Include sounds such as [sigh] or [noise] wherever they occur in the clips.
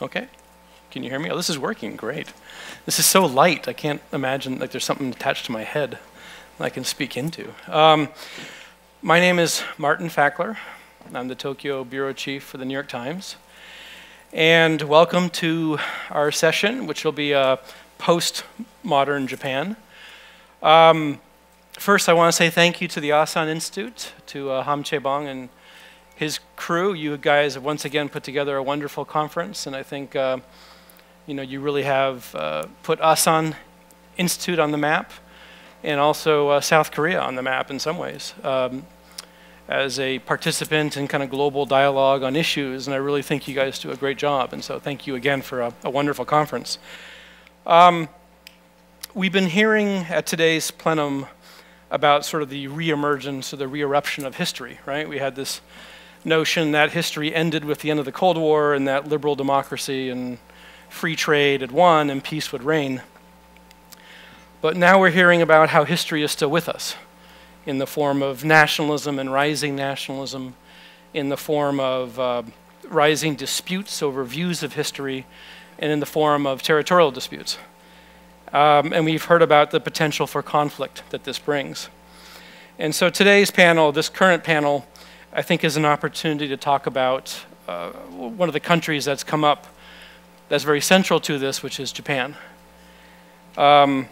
Okay. Can you hear me? Oh, this is working. Great. This is so light. I can't imagine like there's something attached to my head that I can speak into. Um, my name is Martin Fackler. I'm the Tokyo bureau chief for the New York Times. And welcome to our session, which will be a post-modern Japan. Um, first, I want to say thank you to the Asan Institute, to uh, Hahm Chaibong and his crew. You guys have once again put together a wonderful conference, and I think uh, you know you really have uh, put Asan Institute on the map, and also uh, South Korea on the map in some ways. Um, as a participant in kind of global dialogue on issues, and I really think you guys do a great job. And so, thank you again for a, a wonderful conference. Um, we've been hearing at today's plenum about sort of the reemergence or the reeruption of history, right? We had this notion that history ended with the end of the Cold War and that liberal democracy and free trade had won and peace would reign. But now we're hearing about how history is still with us in the form of nationalism and rising nationalism, in the form of uh, rising disputes over views of history, and in the form of territorial disputes. Um, and we've heard about the potential for conflict that this brings. And so today's panel, this current panel, I think is an opportunity to talk about uh, one of the countries that's come up that's very central to this, which is Japan. Um,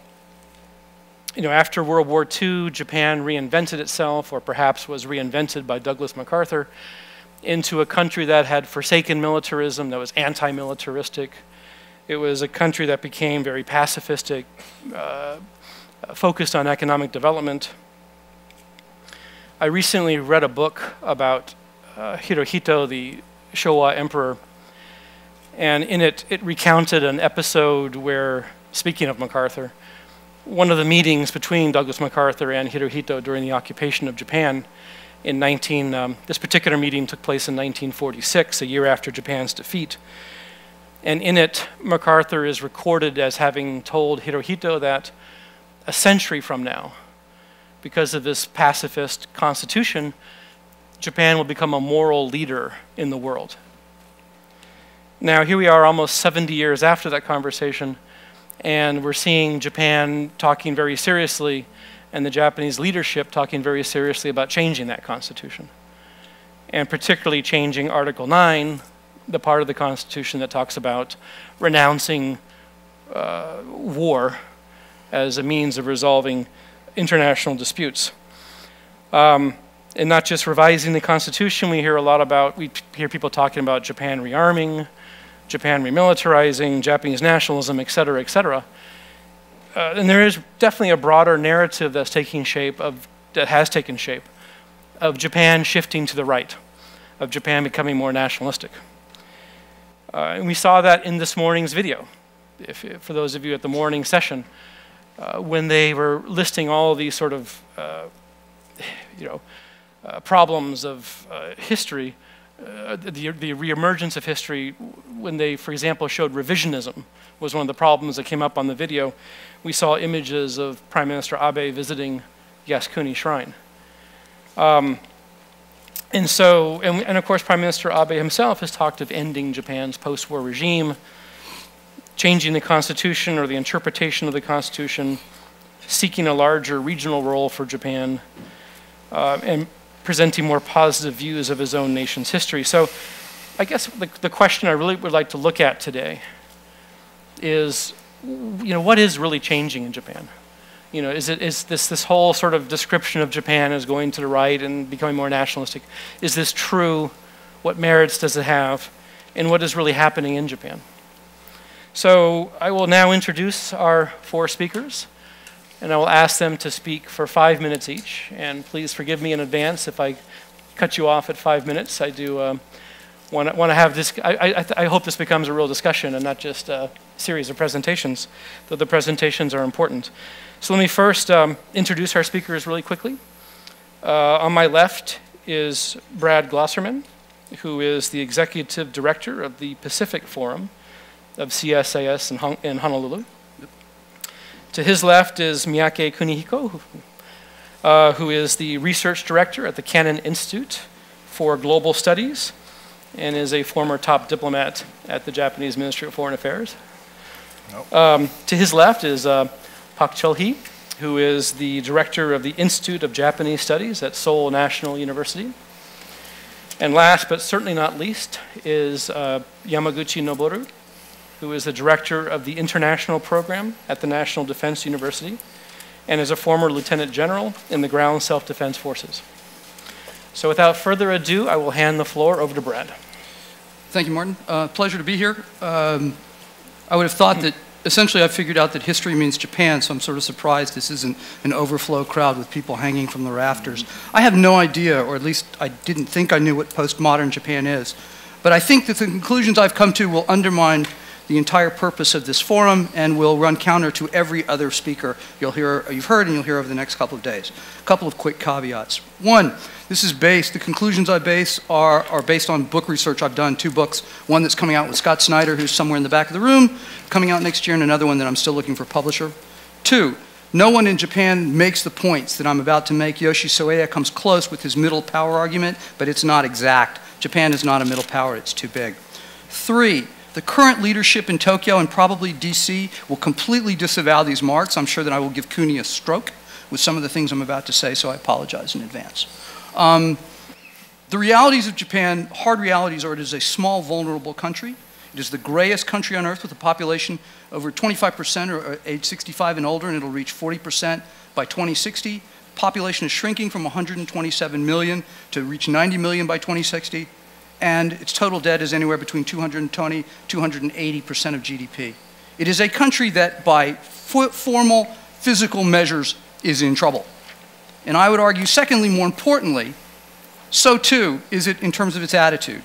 you know, after World War II, Japan reinvented itself, or perhaps was reinvented by Douglas MacArthur, into a country that had forsaken militarism, that was anti-militaristic. It was a country that became very pacifistic, uh, focused on economic development. I recently read a book about uh, Hirohito, the Showa emperor, and in it, it recounted an episode where, speaking of MacArthur, one of the meetings between Douglas MacArthur and Hirohito during the occupation of Japan in 19, um, this particular meeting took place in 1946, a year after Japan's defeat. And in it, MacArthur is recorded as having told Hirohito that a century from now, because of this pacifist constitution, Japan will become a moral leader in the world. Now, here we are almost 70 years after that conversation, and we're seeing Japan talking very seriously and the Japanese leadership talking very seriously about changing that constitution. And particularly changing Article 9, the part of the Constitution that talks about renouncing uh, war as a means of resolving international disputes. Um, and not just revising the Constitution, we hear a lot about, we hear people talking about Japan rearming, Japan remilitarizing, Japanese nationalism, et cetera, et cetera. Uh, and there is definitely a broader narrative that's taking shape of, that has taken shape of Japan shifting to the right, of Japan becoming more nationalistic. Uh, and we saw that in this morning's video. If, if, for those of you at the morning session, uh, when they were listing all these sort of, uh, you know, uh, problems of uh, history, uh, the, the reemergence of history, when they, for example, showed revisionism, was one of the problems that came up on the video. We saw images of Prime Minister Abe visiting Yasukuni Shrine. Um, and so, and, and, of course, Prime Minister Abe himself has talked of ending Japan's post-war regime, changing the constitution or the interpretation of the constitution, seeking a larger regional role for Japan, uh, and presenting more positive views of his own nation's history. So I guess the, the question I really would like to look at today is, you know, what is really changing in Japan? You know, is, it, is this, this whole sort of description of Japan as going to the right and becoming more nationalistic, is this true? What merits does it have? And what is really happening in Japan? So I will now introduce our four speakers and I will ask them to speak for five minutes each. And please forgive me in advance if I cut you off at five minutes. I do um, want to have this, I, I, I, hope this becomes a real discussion and not just a series of presentations, though the presentations are important. So let me first um, introduce our speakers really quickly. Uh, on my left is Brad Glosserman, who is the executive director of the Pacific Forum of CSIS in, Hon in Honolulu. To his left is Miyake Kunihiko, uh, who is the research director at the Canon Institute for Global Studies and is a former top diplomat at the Japanese Ministry of Foreign Affairs. Nope. Um, to his left is uh, Park Cheol-Hee, who is the director of the Institute of Japanese Studies at Seoul National University. And last but certainly not least is uh, Yamaguchi Noboru, who is the director of the International Program at the National Defense University and is a former lieutenant general in the Ground Self-Defense Forces. So without further ado, I will hand the floor over to Brad. Thank you, Martin. Uh, pleasure to be here. Um, I would have thought that essentially I figured out that history means Japan, so I'm sort of surprised this isn't an overflow crowd with people hanging from the rafters. I have no idea, or at least I didn't think I knew what postmodern Japan is. But I think that the conclusions I've come to will undermine the entire purpose of this forum and will run counter to every other speaker you'll hear, you've heard and you'll hear over the next couple of days. A couple of quick caveats. One, this is based, the conclusions I base are, are based on book research I've done, two books, one that's coming out with Scott Snyder, who's somewhere in the back of the room, coming out next year, and another one that I'm still looking for publisher. Two, no one in Japan makes the points that I'm about to make. Yoshi Soeya comes close with his middle power argument, but it's not exact. Japan is not a middle power, it's too big. Three, the current leadership in Tokyo and probably DC will completely disavow these marks. I'm sure that I will give Kuni a stroke with some of the things I'm about to say, so I apologize in advance. Um, the realities of Japan, hard realities, are it is a small, vulnerable country. It is the grayest country on earth with a population over 25% or age 65 and older, and it'll reach 40% by 2060. Population is shrinking from 127 million to reach 90 million by 2060 and its total debt is anywhere between 220, 280% of GDP. It is a country that by formal physical measures is in trouble. And I would argue, secondly, more importantly, so too is it in terms of its attitude.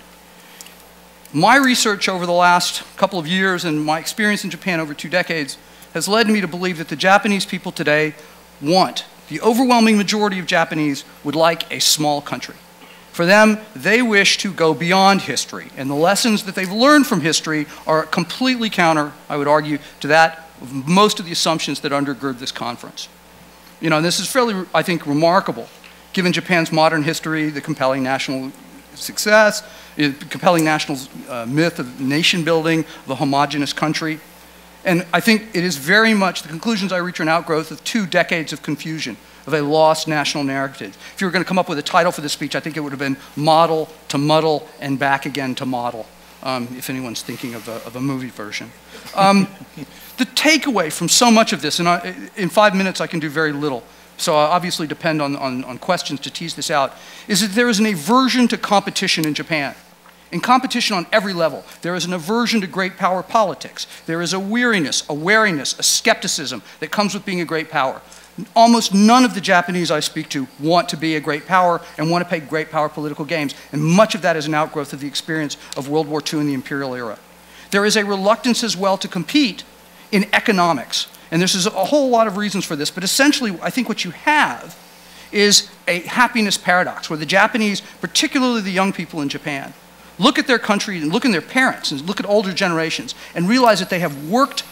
My research over the last couple of years and my experience in Japan over two decades has led me to believe that the Japanese people today want, the overwhelming majority of Japanese would like a small country. For them, they wish to go beyond history, and the lessons that they've learned from history are completely counter, I would argue, to that of most of the assumptions that undergird this conference. You know, and this is fairly, I think, remarkable, given Japan's modern history, the compelling national success, the compelling national uh, myth of nation building, the homogenous country. And I think it is very much, the conclusions I reach are an outgrowth of two decades of confusion of a lost national narrative. If you were going to come up with a title for this speech, I think it would have been Model to Muddle and Back Again to Model, um, if anyone's thinking of a, of a movie version. Um, [laughs] the takeaway from so much of this, and I, in five minutes I can do very little, so I obviously depend on, on, on questions to tease this out, is that there is an aversion to competition in Japan. In competition on every level, there is an aversion to great power politics. There is a weariness, a wariness, a skepticism that comes with being a great power. Almost none of the Japanese I speak to want to be a great power and want to play great power political games. And much of that is an outgrowth of the experience of World War II and the imperial era. There is a reluctance as well to compete in economics. And there's a whole lot of reasons for this, but essentially, I think what you have is a happiness paradox where the Japanese, particularly the young people in Japan, look at their country and look at their parents and look at older generations and realize that they have worked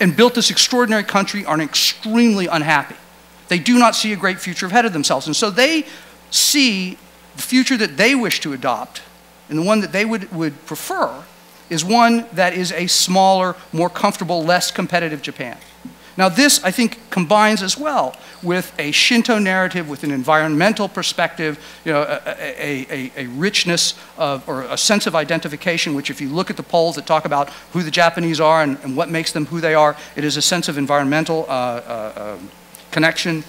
and built this extraordinary country are extremely unhappy. They do not see a great future ahead of themselves. And so they see the future that they wish to adopt, and the one that they would, would prefer, is one that is a smaller, more comfortable, less competitive Japan. Now, this, I think, combines as well with a Shinto narrative, with an environmental perspective, you know, a, a, a, a, richness of, or a sense of identification, which if you look at the polls that talk about who the Japanese are and, and what makes them who they are, it is a sense of environmental uh, uh, um, connection.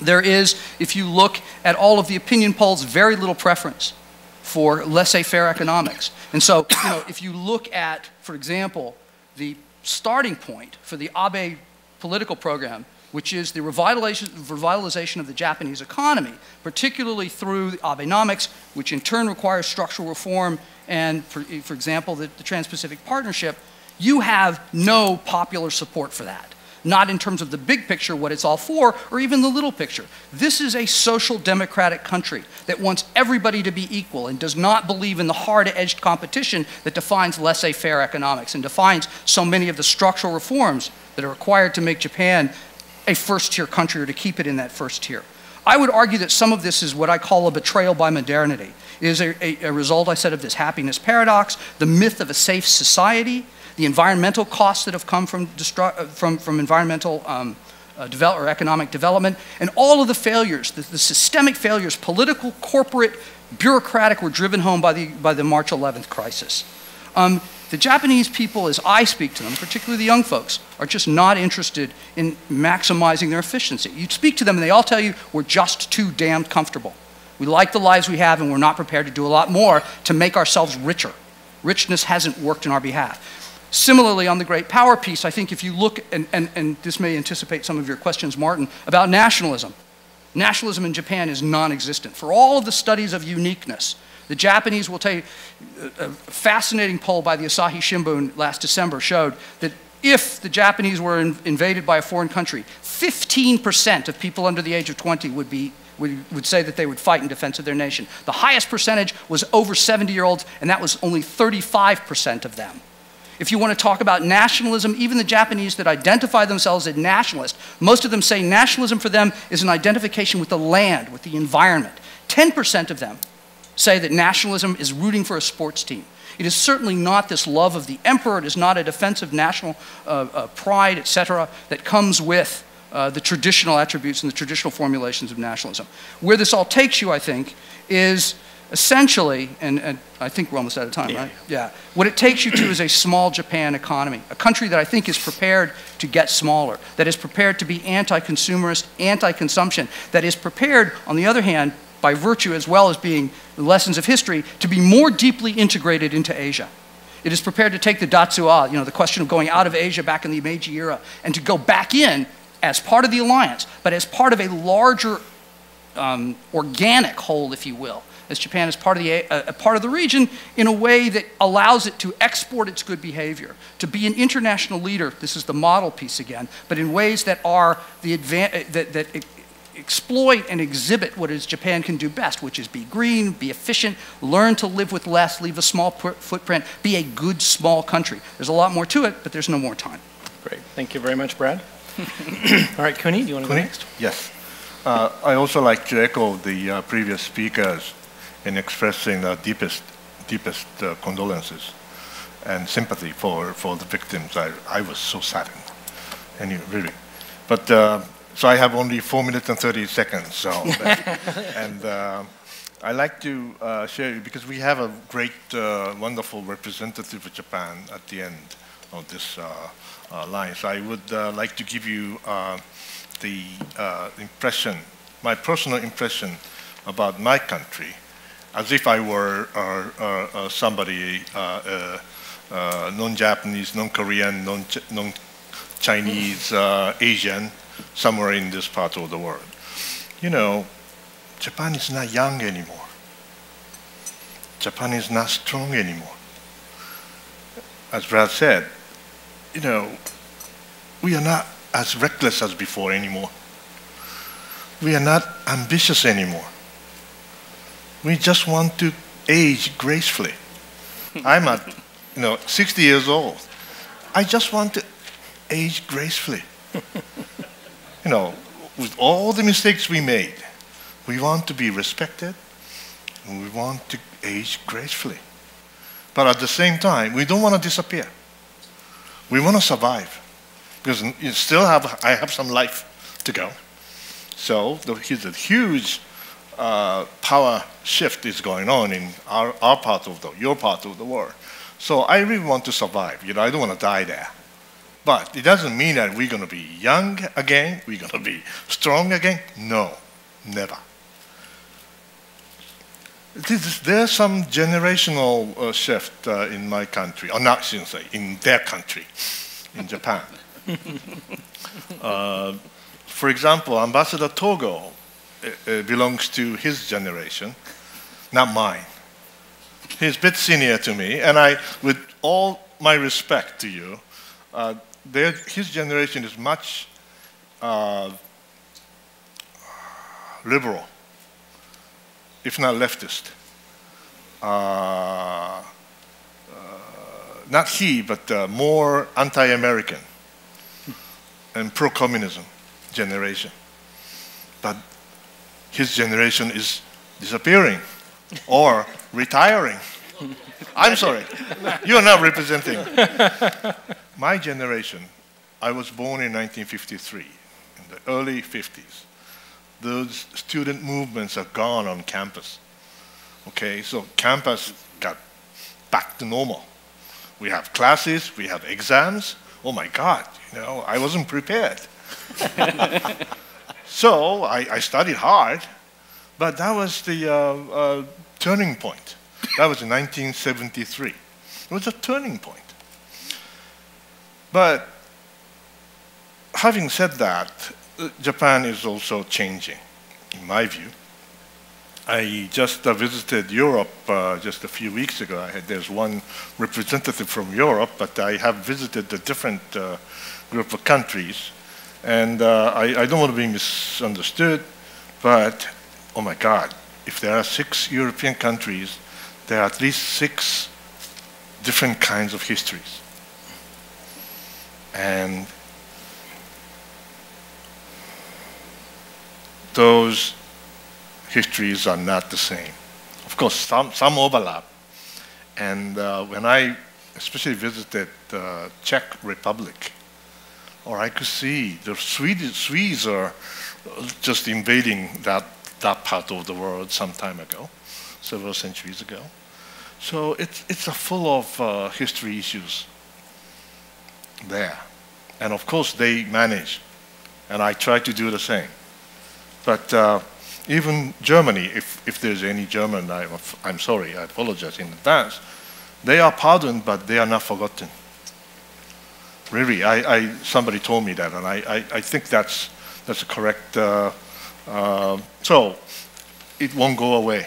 There is, if you look at all of the opinion polls, very little preference for laissez-faire economics. And so, you know, if you look at, for example, the starting point for the Abe political program, which is the revitalization, of the Japanese economy, particularly through Abenomics, which in turn requires structural reform and, for, for example, the, the Trans-Pacific Partnership, you have no popular support for that not in terms of the big picture, what it's all for, or even the little picture. This is a social democratic country that wants everybody to be equal and does not believe in the hard-edged competition that defines laissez-faire economics and defines so many of the structural reforms that are required to make Japan a first-tier country or to keep it in that first tier. I would argue that some of this is what I call a betrayal by modernity. It is a, a, a result, I said, of this happiness paradox, the myth of a safe society, the environmental costs that have come from, uh, from, from environmental um, uh, develop, or economic development, and all of the failures, the, the, systemic failures, political, corporate, bureaucratic, were driven home by the, by the March 11th crisis. Um, the Japanese people, as I speak to them, particularly the young folks, are just not interested in maximizing their efficiency. You speak to them and they all tell you, we're just too damned comfortable. We like the lives we have and we're not prepared to do a lot more to make ourselves richer. Richness hasn't worked in our behalf. Similarly, on the great power piece, I think if you look, and, and, and this may anticipate some of your questions, Martin, about nationalism. Nationalism in Japan is non existent. For all of the studies of uniqueness, the Japanese will tell you, a fascinating poll by the Asahi Shimbun last December showed that if the Japanese were in, invaded by a foreign country, 15% of people under the age of 20 would, be, would, would say that they would fight in defense of their nation. The highest percentage was over 70 year olds, and that was only 35% of them. If you want to talk about nationalism, even the Japanese that identify themselves as nationalist, most of them say nationalism for them is an identification with the land, with the environment. 10% of them say that nationalism is rooting for a sports team. It is certainly not this love of the emperor. It is not a defense of national uh, uh, pride, etc., that comes with uh, the traditional attributes and the traditional formulations of nationalism. Where this all takes you, I think, is essentially, and, and I think we're almost out of time, yeah. right? Yeah. What it takes you to is a small Japan economy, a country that I think is prepared to get smaller, that is prepared to be anti consumerist, anti consumption, that is prepared, on the other hand, by virtue as well as being lessons of history, to be more deeply integrated into Asia. It is prepared to take the Datsu-A, you know, the question of going out of Asia back in the Meiji era, and to go back in as part of the alliance, but as part of a larger um, organic whole, if you will, as Japan is part of, the, uh, part of the region in a way that allows it to export its good behavior, to be an international leader. This is the model piece again, but in ways that are the advan- that, that exploit and exhibit what is Japan can do best, which is be green, be efficient, learn to live with less, leave a small footprint, be a good small country. There's a lot more to it, but there's no more time. Great. Thank you very much, Brad. [laughs] All right, Kuni, do you want to Kuni? go next? Yes. Uh, I also like to echo the uh, previous speakers in expressing the deepest, deepest uh, condolences and sympathy for, for the victims. I, I was so saddened, anyway, really. But uh, so I have only four minutes and 30 seconds. So, [laughs] and uh, I like to uh, share because we have a great, uh, wonderful representative of Japan at the end of this uh, uh, line. So I would uh, like to give you the impression, my personal impression about my country, as if I were somebody non-Japanese, non-Korean, non-Chinese, [laughs] Asian somewhere in this part of the world. You know, Japan is not young anymore. Japan is not strong anymore. As Brad said, you know, we are not as reckless as before anymore. We are not ambitious anymore. We just want to age gracefully. [laughs] I'm at, you know, 60 years old. I just want to age gracefully [laughs] you know, with all the mistakes we made, we want to be respected and we want to age gracefully. But at the same time, we don't want to disappear. We want to survive because you still have, I have some life to go. So there's a huge uh, power shift is going on in our, our part of the, your part of the world. So I really want to survive. You know, I don't want to die there. But it doesn't mean that we're going to be young again, we're going to be strong again. No, never. Is, there's some generational uh, shift uh, in my country, or not, I shouldn't say, in their country, in Japan. [laughs] uh, for example, Ambassador Togo uh, uh, belongs to his generation, not mine. He's a bit senior to me, and I, with all my respect to you, uh, their, his generation is much uh, liberal, if not leftist. Uh, uh, not he, but uh, more anti-American and pro-communism generation. But his generation is disappearing or retiring. [laughs] I'm sorry, you're not representing. [laughs] My generation, I was born in 1953, in the early 50s. Those student movements are gone on campus. Okay, so campus got back to normal. We have classes, we have exams. Oh my God, you know, I wasn't prepared. [laughs] so I, I, studied hard, but that was the uh, uh, turning point. That was in 1973. It was a turning point. But having said that, Japan is also changing, in my view. I just uh, visited Europe uh, just a few weeks ago. Had, there's one representative from Europe, but I have visited a different uh, group of countries. And uh, I, I, don't want to be misunderstood, but oh my God, if there are six European countries, there are at least six different kinds of histories. And those histories are not the same. Of course, some, some overlap. And uh, when I especially visited the Czech Republic, or I could see the Swedes, Swedes are just invading that, that part of the world some time ago, several centuries ago. So it's, it's a full of uh, history issues there. And of course, they manage, and I try to do the same. But uh, even Germany, if, if there's any German, I, I'm sorry, I apologize in advance, they are pardoned, but they are not forgotten. Really, I, I somebody told me that, and I, I, I think that's, that's a correct. Uh, uh, so, it won't go away.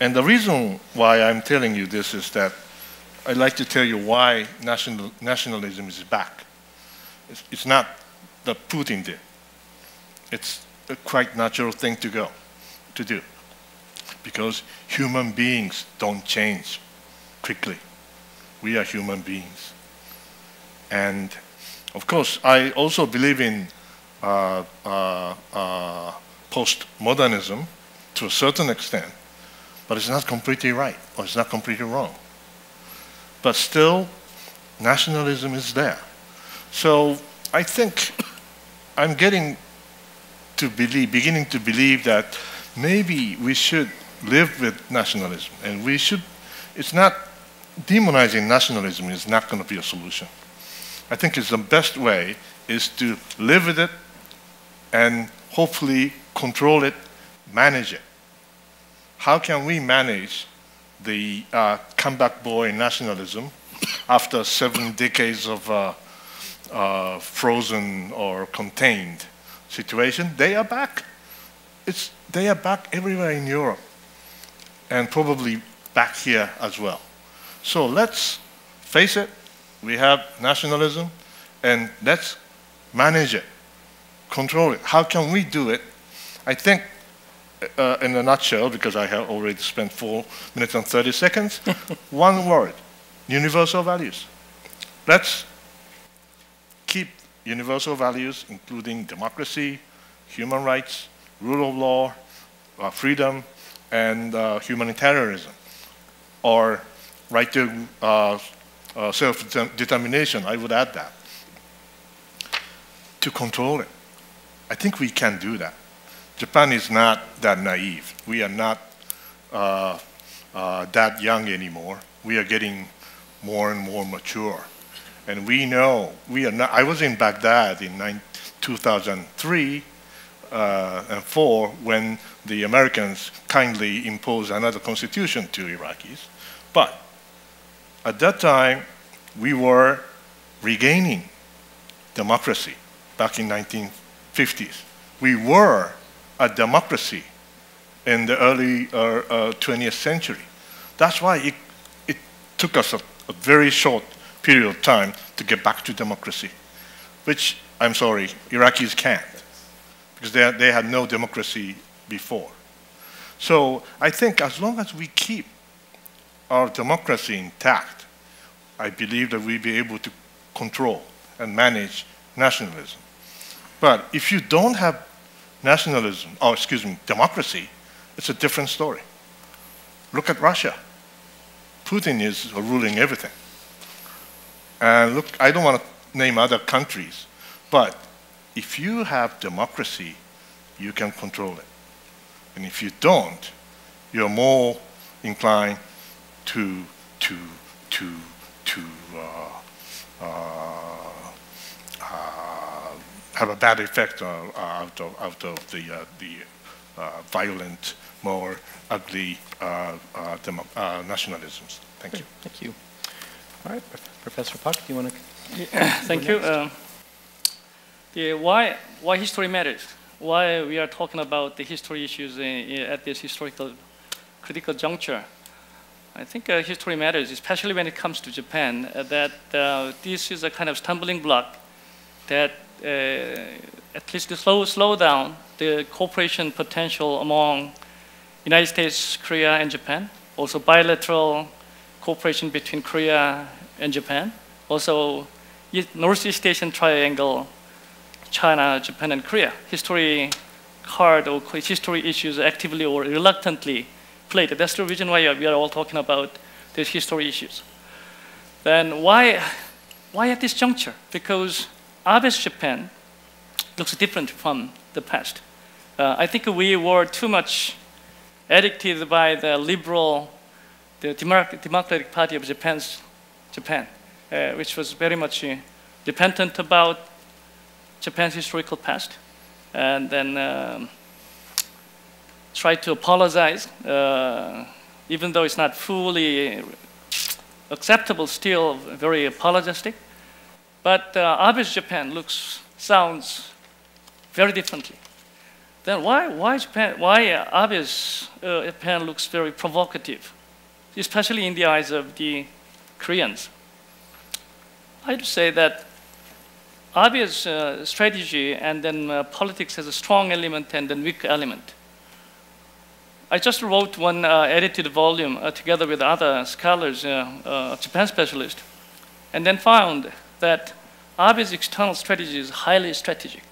And the reason why I'm telling you this is that I'd like to tell you why national, nationalism is back. It's, it's not the Putin did. It's a quite natural thing to go, to do. Because human beings don't change quickly. We are human beings. And of course, I also believe in uh, uh, uh, postmodernism to a certain extent, but it's not completely right or it's not completely wrong. But still, nationalism is there. So I think I'm getting to believe, beginning to believe that maybe we should live with nationalism and we should, it's not, demonizing nationalism is not going to be a solution. I think it's the best way is to live with it and hopefully control it, manage it. How can we manage the uh, comeback boy nationalism after seven decades of uh, uh, frozen or contained situation, they are back. It's, they are back everywhere in Europe and probably back here as well. So let's face it, we have nationalism and let's manage it, control it. How can we do it? I think uh, in a nutshell, because I have already spent four minutes and 30 seconds, [laughs] one word, universal values. Let's keep universal values, including democracy, human rights, rule of law, uh, freedom, and uh, humanitarianism, or right to uh, uh, self-determination, I would add that, to control it. I think we can do that. Japan is not that naive. We are not uh, uh, that young anymore. We are getting more and more mature. And we know, we are not, I was in Baghdad in 2003 uh, and 4 when the Americans kindly imposed another constitution to Iraqis. But at that time, we were regaining democracy back in 1950s. We were a democracy in the early uh, uh, 20th century. That's why it, it took us a, a very short period of time to get back to democracy, which, I'm sorry, Iraqis can't, because they, they had no democracy before. So I think as long as we keep our democracy intact, I believe that we'll be able to control and manage nationalism. But if you don't have nationalism, or excuse me, democracy, it's a different story. Look at Russia. Putin is ruling everything. And look, I don't want to name other countries, but if you have democracy, you can control it. And if you don't, you're more inclined to, to, to, to uh, uh, uh, have a bad effect out of, out of the, uh, the uh, violent, more ugly uh, nationalisms. Thank you. Thank you. All right, Professor Park, do you want to? Thank you. the why why history matters. Why we are talking about the history issues in, at this historical critical juncture. I think uh, history matters, especially when it comes to Japan, uh, that uh, this is a kind of stumbling block that Uh, at least to slow, slow down the cooperation potential among United States, Korea, and Japan. Also bilateral cooperation between Korea and Japan. Also Northeast Asian Triangle, China, Japan, and Korea. History card or history issues actively or reluctantly played. That's the reason why we are all talking about these history issues. Then why, why at this juncture? Because Abe's Japan looks different from the past. Uh, I think we were too much addicted by the liberal, the Democratic Party of Japan's Japan, uh, which was very much uh, dependent about Japan's historical past, and then um, tried to apologize, uh, even though it's not fully acceptable, still very apologetic. But uh, Abe's Japan looks, sounds very differently. Then why, why Japan, why Abe's uh, Japan looks very provocative, especially in the eyes of the Koreans? I'd say that Abe's uh, strategy and then uh, politics has a strong element and then weak element. I just wrote one uh, edited volume uh, together with other scholars, uh, uh, Japan specialists, and then found that Abe's external strategy is highly strategic,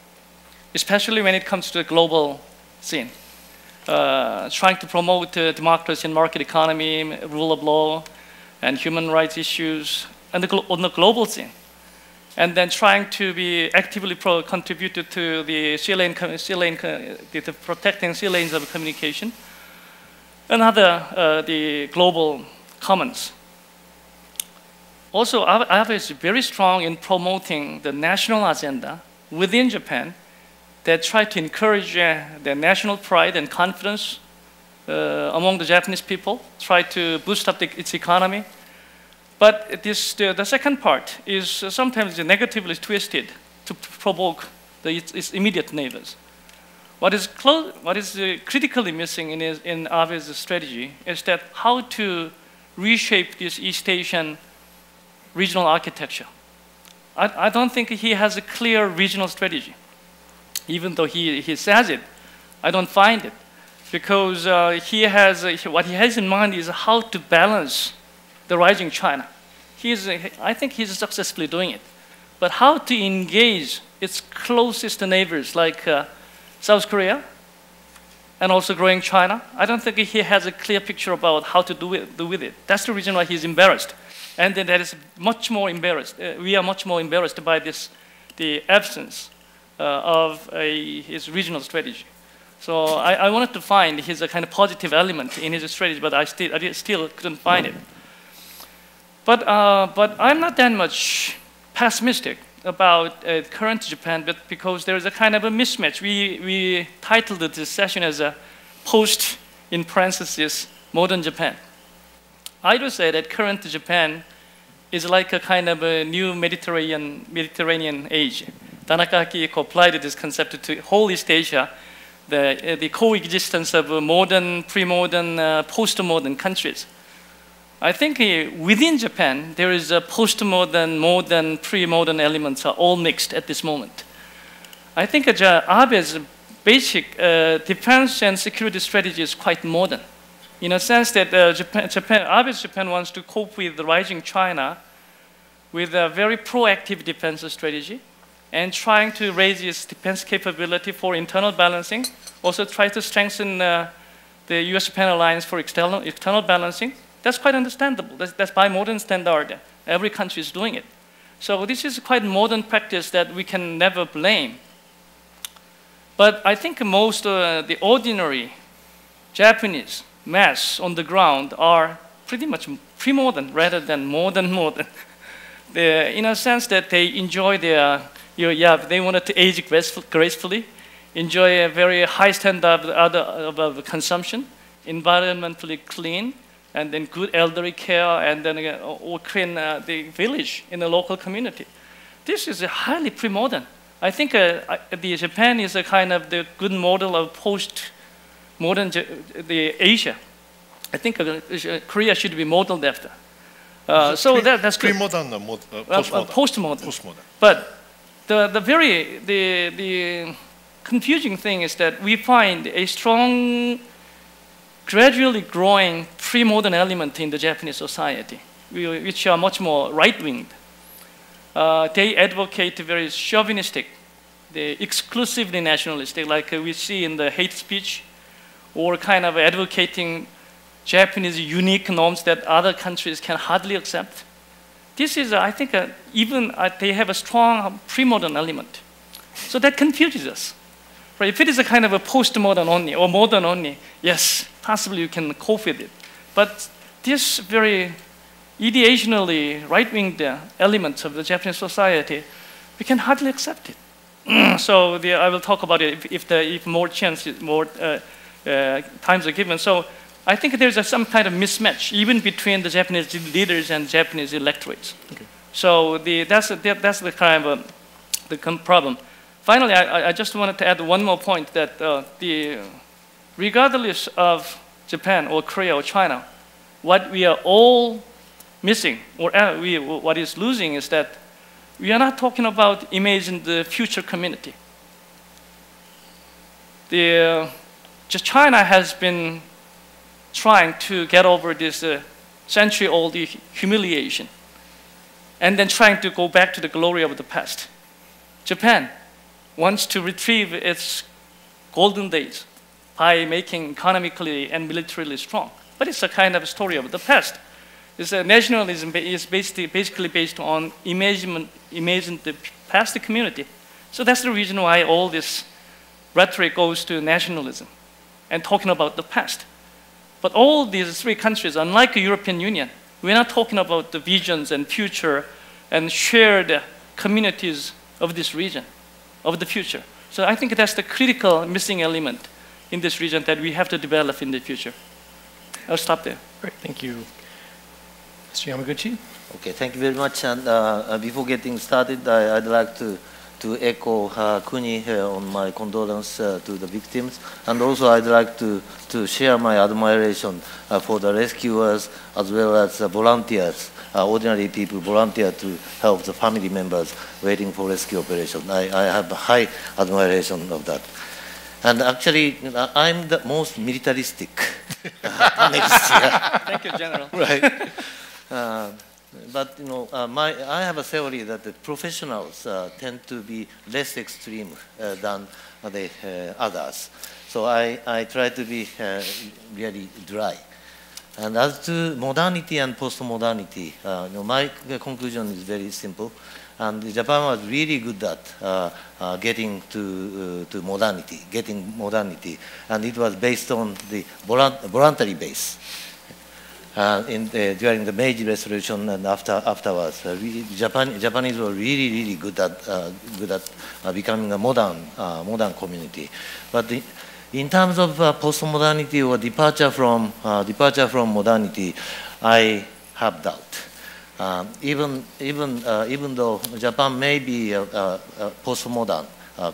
especially when it comes to the global scene. Uh, trying to promote uh, democracy and market economy, rule of law, and human rights issues and the on the global scene. And then trying to be actively pro contributed to the sea lane, sea lane, the, protecting sea lanes of communication. Another, uh, the global commons also, Abe is very strong in promoting the national agenda within Japan that try to encourage uh, the national pride and confidence uh, among the Japanese people, try to boost up the, its economy. But this, the, the second part is sometimes negatively twisted to provoke the, its, its, immediate neighbors. What is, what is uh, critically missing in, in Abe's strategy is that how to reshape this East Asian regional architecture. I, I don't think he has a clear regional strategy. Even though he, he says it, I don't find it. Because uh, he has, uh, what he has in mind is how to balance the rising China. He's, uh, I think he's successfully doing it. But how to engage its closest neighbors like uh, South Korea and also growing China, I don't think he has a clear picture about how to do, it, do with it. That's the reason why he's embarrassed. And then that is much more embarrassed. Uh, we are much more embarrassed by this, the absence uh, of a, his regional strategy. So I, I, wanted to find his a kind of positive element in his strategy, but I still, I still couldn't find it. But, uh, but I'm not that much pessimistic about uh, current Japan, but because there is a kind of a mismatch. We, we titled this session as a post, in parentheses, modern Japan. I would say that current Japan is like a kind of a new Mediterranean, Mediterranean age. Tanaka Akihiko applied this concept to whole East Asia, the, uh, the coexistence of modern, pre-modern, uh, post-modern countries. I think uh, within Japan, there is a post-modern, modern, pre-modern elements are all mixed at this moment. I think uh, Abe's basic uh, defense and security strategy is quite modern in a sense that uh, Japan, Japan, obviously Japan wants to cope with the rising China with a very proactive defense strategy and trying to raise its defense capability for internal balancing. Also try to strengthen uh, the US-Japan alliance for external, external balancing. That's quite understandable. That's, that's by modern standard. Every country is doing it. So this is quite modern practice that we can never blame. But I think most uh, the ordinary Japanese mass on the ground are pretty much pre-modern rather than modern [laughs] modern. in a sense that they enjoy their, you know, yeah, they wanted to age gracefully, enjoy a very high standard of, of, of consumption, environmentally clean, and then good elderly care, and then uh, or clean uh, the village in the local community. This is a highly pre-modern. I think uh, the Japan is a kind of the good model of post-modern the Asia. I think uh, Korea should be modeled after. Uh, so pre, that, that's good. Pre-modern or mod, uh, postmodern? postmodern. Postmodern. But the, the very the, the confusing thing is that we find a strong, gradually growing pre-modern element in the Japanese society, which are much more right-winged. Uh, they advocate very chauvinistic, the exclusively nationalistic, like we see in the hate speech, or kind of advocating Japanese unique norms that other countries can hardly accept. This is, I think, uh, even uh, they have a strong pre-modern element. So that confuses us. Right? If it is a kind of a post-modern only or modern only, yes, possibly you can cope with it. But this very ideationally right-wing elements of the Japanese society, we can hardly accept it. [clears throat] so the, I will talk about it if, if, the, if more chances, more uh, uh, times are given. So I think there's a, some kind of mismatch even between the Japanese leaders and Japanese electorates. Okay. So the, that's, the, that's the kind of uh, the problem. Finally, I, I, just wanted to add one more point that uh, the, regardless of Japan or Korea or China, what we are all missing or uh, we, what is losing is that we are not talking about imagine the future community. The, just China has been trying to get over this uh, century-old humiliation and then trying to go back to the glory of the past. Japan wants to retrieve its golden days by making economically and militarily strong. But it's a kind of story of the past. It's a nationalism is basically, basically based on imagine the past community. So that's the reason why all this rhetoric goes to nationalism and talking about the past. But all these three countries, unlike the European Union, we're not talking about the visions and future and shared communities of this region of the future. So I think that's the critical missing element in this region that we have to develop in the future. I'll stop there. Great, thank you. Mr. Yamaguchi? Okay, thank you very much. And uh, uh before getting started, I, would like to, to echo uh, Kuni here on my condolence uh, to the victims. And also I'd like to, to share my admiration uh, for the rescuers as well as the volunteers uh, ordinary people volunteer to help the family members waiting for rescue operation. I, I have high admiration of that. And actually, I'm the most militaristic. [laughs] [laughs] Thank you, General. Right. [laughs] But you know, uh, my, I have a theory that the professionals uh, tend to be less extreme uh, than the uh, others. So I, I try to be uh, really dry. And as to modernity and postmodernity, uh, you know, my conclusion is very simple. And Japan was really good at getting to, to modernity, getting modernity. And it was based on the voluntary base. Uh, in the, during the Meiji Restoration and after, afterwards, uh, we, Japan, Japanese were really, really good at, uh, good at becoming a modern, modern community. But the, in terms of uh, postmodernity or departure from, uh, departure from modernity, I have doubt. Uh, even, even, uh, even though Japan may be a, a, a postmodern uh,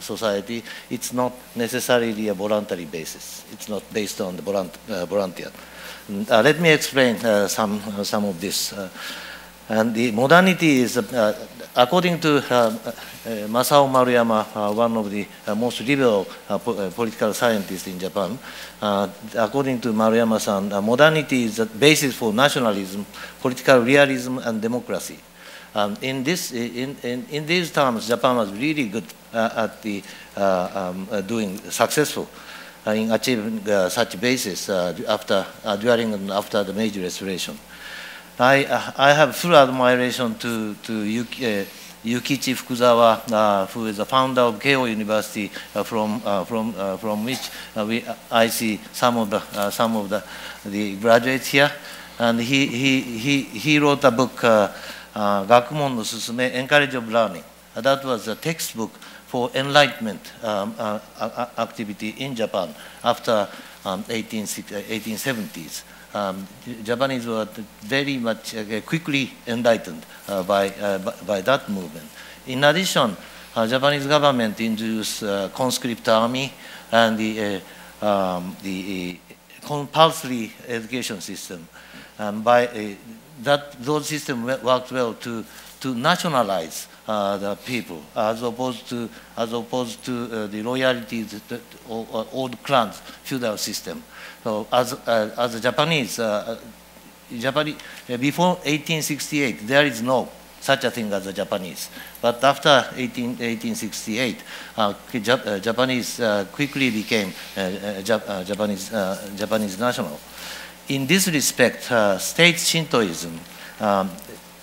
society, it's not necessarily a voluntary basis. It's not based on the volunt uh, volunteer. Let me explain some, some of this. and the modernity is according to uh, uh, Masao Maruyama, uh, one of the uh, most liberal uh, po uh, political scientists in Japan, according to Maruyama-san, modernity is the basis for nationalism, political realism, and democracy. um, in, this, in, in, in these terms, Japan was really good uh, at the, uh, um, uh, doing successful uh, uh, in achieving uh, such basis uh, after, during and after the Meiji Restoration. I, I have full admiration to, to Yuki, Yukichi Fukuzawa, uh, who is the founder of Keio University, uh, from uh, from from which we I see some of the some of the the graduates here, and he he he he wrote a book, Gakumon no Susume, Encourage of Learning. that was a textbook for enlightenment um, uh, a- a- activity in Japan after um, 18, 1870s. Um, Japanese were very much uh, quickly enlightened uh, by, uh, by, that movement. In addition, uh, Japanese government introduced uh, conscript army and the, uh, um, the uh, compulsory education system. Um, by uh, that, those systems worked well to, to nationalize uh, the people as opposed to, as opposed to uh, the loyalty to the old, old clans feudal system. So as, uh, as a Japanese, uh, Japanese, uh, before 1868, there is no such a thing as a Japanese. But after 18, 1868, uh, Jap- uh, Japanese uh, quickly became uh, uh, Jap- uh, Japanese, uh, Japanese national. In this respect, uh, state Shintoism um,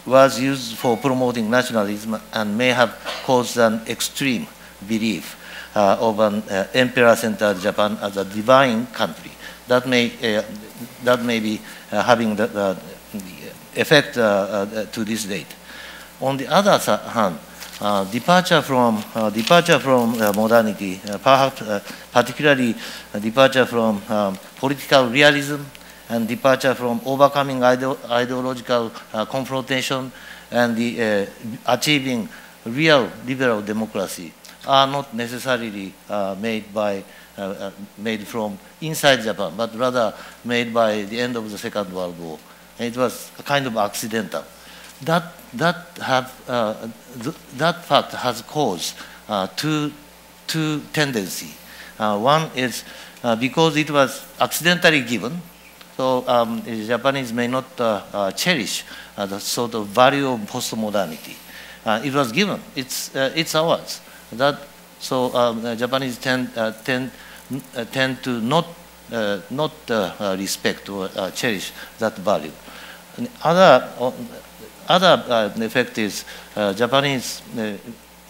was used for promoting nationalism and may have caused an extreme belief uh, of an uh, emperor-centered Japan as a divine country. That may, uh, that may be uh, having the, the effect uh, uh, to this date. On the other hand, departure from departure from modernity, perhaps particularly departure from um, political realism and departure from overcoming ideo- ideological uh, confrontation and the, uh, achieving real liberal democracy are not necessarily uh, made by made from inside Japan, but rather made by the end of the Second World War. It was a kind of accidental. That that have uh, th- that fact has caused uh, two two tendency. Uh, one is because it was accidentally given, so um, Japanese may not uh, uh, cherish uh, the sort of value of postmodernity. It was given. It's it's ours. That so um, Japanese tend tend tend to not not respect or cherish that value. And other other effect is Japanese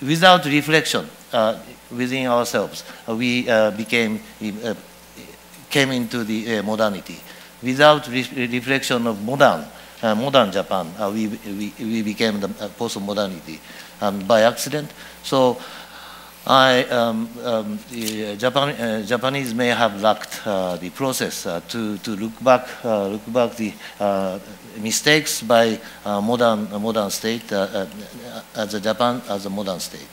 without reflection within ourselves uh, we uh, became uh, came into the modernity without re- reflection of modern uh, modern Japan uh, we, we we became the uh, post-modernity um, by accident so I, um, um, Japan, uh, Japanese may have lacked uh, the process uh, to, to look back, uh, look back the uh, mistakes by uh, modern, uh, modern state, uh, uh, as a Japan as a modern state.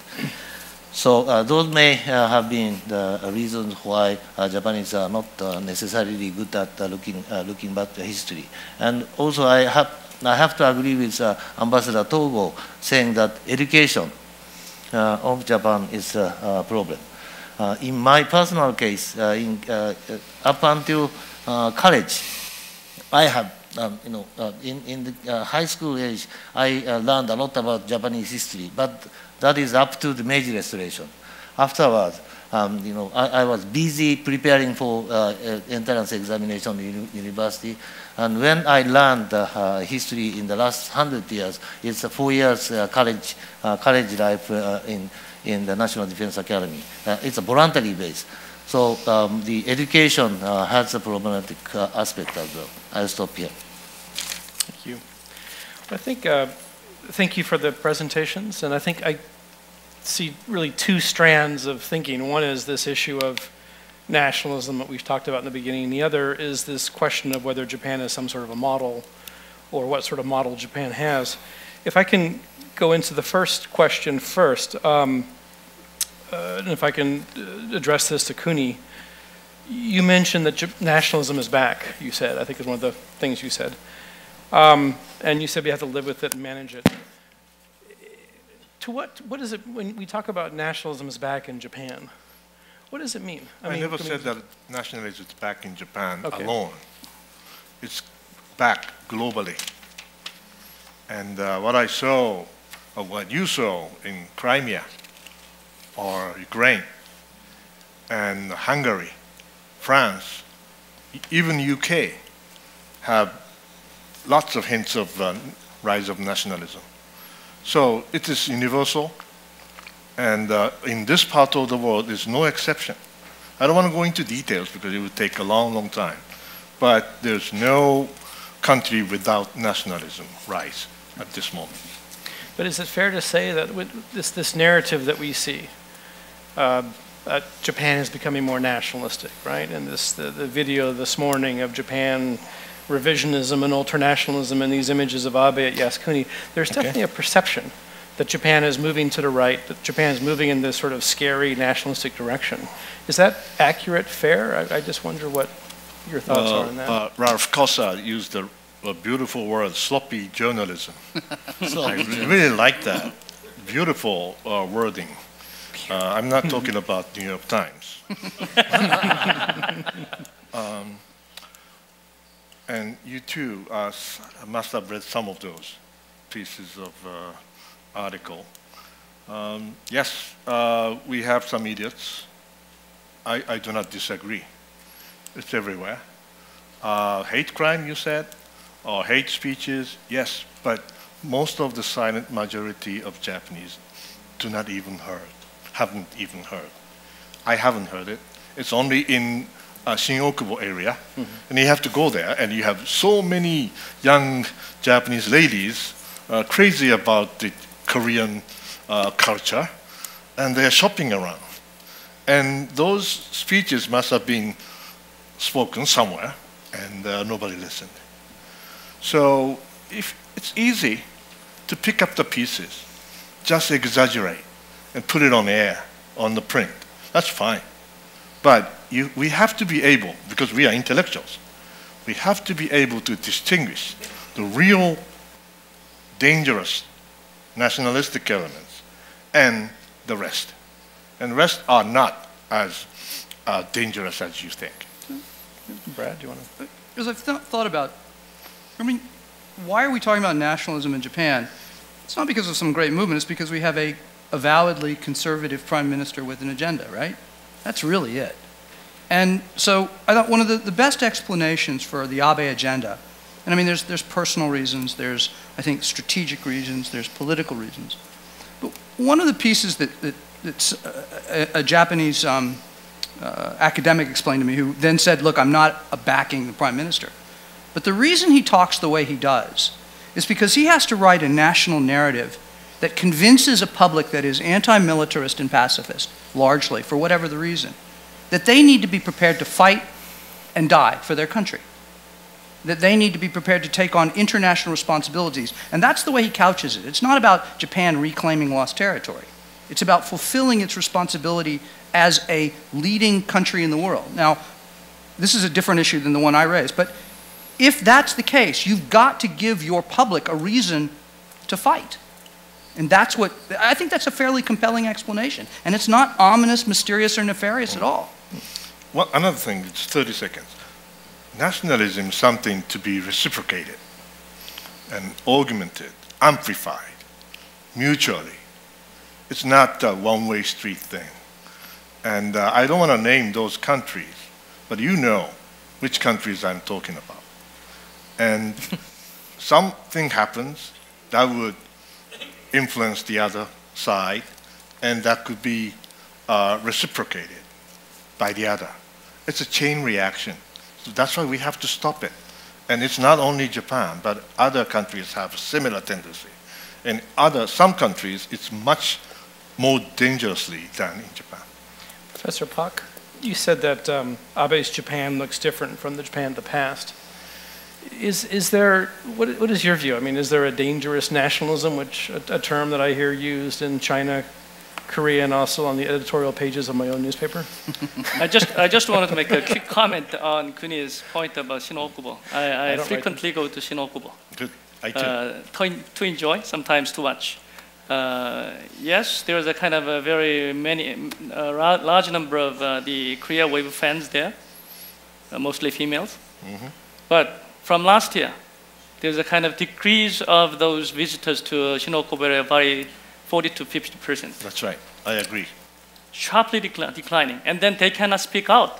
So uh, those may uh, have been the reasons why uh, Japanese are not uh, necessarily good at uh, looking, uh, looking back to history. And also I have, I have to agree with Ambassador Togo saying that education of Japan is a, problem. In my personal case, in, up until college, I have, um, you know, uh, in, in the uh, high school age, I uh, learned a lot about Japanese history, but that is up to the Meiji Restoration. Afterwards, um, you know, I, I was busy preparing for uh, uh, entrance examination in university, and when I learned uh, history in the last hundred years, it's a four years college college life in in the National Defense Academy. It's a voluntary base, so um, the education uh, has a problematic uh, aspect as well. I'll stop here. I think, uh, thank you for the presentations, and I think I see really two strands of thinking. One is this issue of nationalism that we've talked about in the beginning, and the other is this question of whether Japan is some sort of a model or what sort of model Japan has. If I can go into the first question first, um, uh, and if I can uh, address this to Kuni, you mentioned that Jap- nationalism is back, you said, I think is one of the things you said. Um, and you said we have to live with it and manage it. To what, what is it, when we talk about nationalism is back in Japan, what does it mean? I, mean, never can we- said that nationalism is back in Japan Okay. alone. It's back globally. And uh, what I saw or what you saw in Crimea or Ukraine and Hungary, France, even UK have lots of hints of uh, rise of nationalism. So it is universal, and uh, in this part of the world there's no exception. I don't want to go into details because it would take a long, long time, but there's no country without nationalism rise at this moment. But is it fair to say that with this, this narrative that we see, uh, uh, Japan is becoming more nationalistic, right? And this, the, the video this morning of Japan revisionism and ultranationalism and these images of Abe at Yasukuni, there's Okay. definitely a perception that Japan is moving to the right, that Japan is moving in this sort of scary nationalistic direction. Is that accurate, fair? I, I just wonder what your thoughts are on that. Uh, Ralph Cossa used a, a beautiful word, sloppy journalism. [laughs] I really like that. Beautiful uh, wording. Uh, I'm not talking about New York Times. [laughs] um, and you too uh, must have read some of those pieces of uh, article. Um, yes, uh, we have some idiots. I, I do not disagree. It's everywhere. Uh, hate crime, you said, or hate speeches, yes, but most of the silent majority of Japanese do not even heard, haven't even heard. I haven't heard it. It's only in uh, Shin-Okubo area, and you have to go there, and you have so many young Japanese ladies uh, crazy about the Korean uh, culture, and they're shopping around. And those speeches must have been spoken somewhere, and uh, nobody listened. So if it's easy to pick up the pieces, just exaggerate and put it on air, on the print. That's fine. But you, we have to be able, because we are intellectuals, we have to be able to distinguish the real dangerous nationalistic elements and the rest. And the rest are not as uh, dangerous as you think. Brad, do you want to? Because I've th- thought about, I mean, why are we talking about nationalism in Japan? It's not because of some great movement, it's because we have a avowedly conservative prime minister with an agenda, right? That's really it. And so I thought one of the, the best explanations for the Abe agenda, and I mean, there's, there's personal reasons, there's, I think, strategic reasons, there's political reasons. But one of the pieces that, that that's a, a, Japanese um, uh, academic explained to me, who then said, Look, I'm not a backing the prime minister. But the reason he talks the way he does is because he has to write a national narrative that convinces a public that is anti militarist and pacifist, largely, for whatever the reason, that they need to be prepared to fight and die for their country. That they need to be prepared to take on international responsibilities. And that's the way he couches it. It's not about Japan reclaiming lost territory, it's about fulfilling its responsibility as a leading country in the world. Now, this is a different issue than the one I raised, but if that's the case, you've got to give your public a reason to fight. And that's what, I think that's a fairly compelling explanation. And it's not ominous, mysterious, or nefarious at all. Well, another thing, it's 30 seconds. Nationalism is something to be reciprocated and augmented, amplified, mutually. It's not a one-way street thing. And uh, I don't want to name those countries, but you know which countries I'm talking about. And [laughs] something happens that would influence the other side, and that could be uh, reciprocated by the other. It's a chain reaction. So that's why we have to stop it. And it's not only Japan, but other countries have a similar tendency. In other, some countries, it's much more dangerously than in Japan. Professor Park, you said that um, Abe's Japan looks different from the Japan of the past. Is, is there, what, what is your view? I mean, is there a dangerous nationalism, which a, a term that I hear used in China, Korea, and also on the editorial pages of my own newspaper? I just, I just wanted to make a quick comment on Kuni's point about Shinokubo. I, I I, frequently go to Shinokubo Good. I too. uh, to, to enjoy, sometimes to watch. Uh, yes, there's a kind of a very many, a large number of uh, the Korea Wave fans there, uh, mostly females. But from last year, there's a kind of decrease of those visitors to Shinokubo by 40 to 50 percent, That's right. I agree. sharply decli- declining. And then they cannot speak out.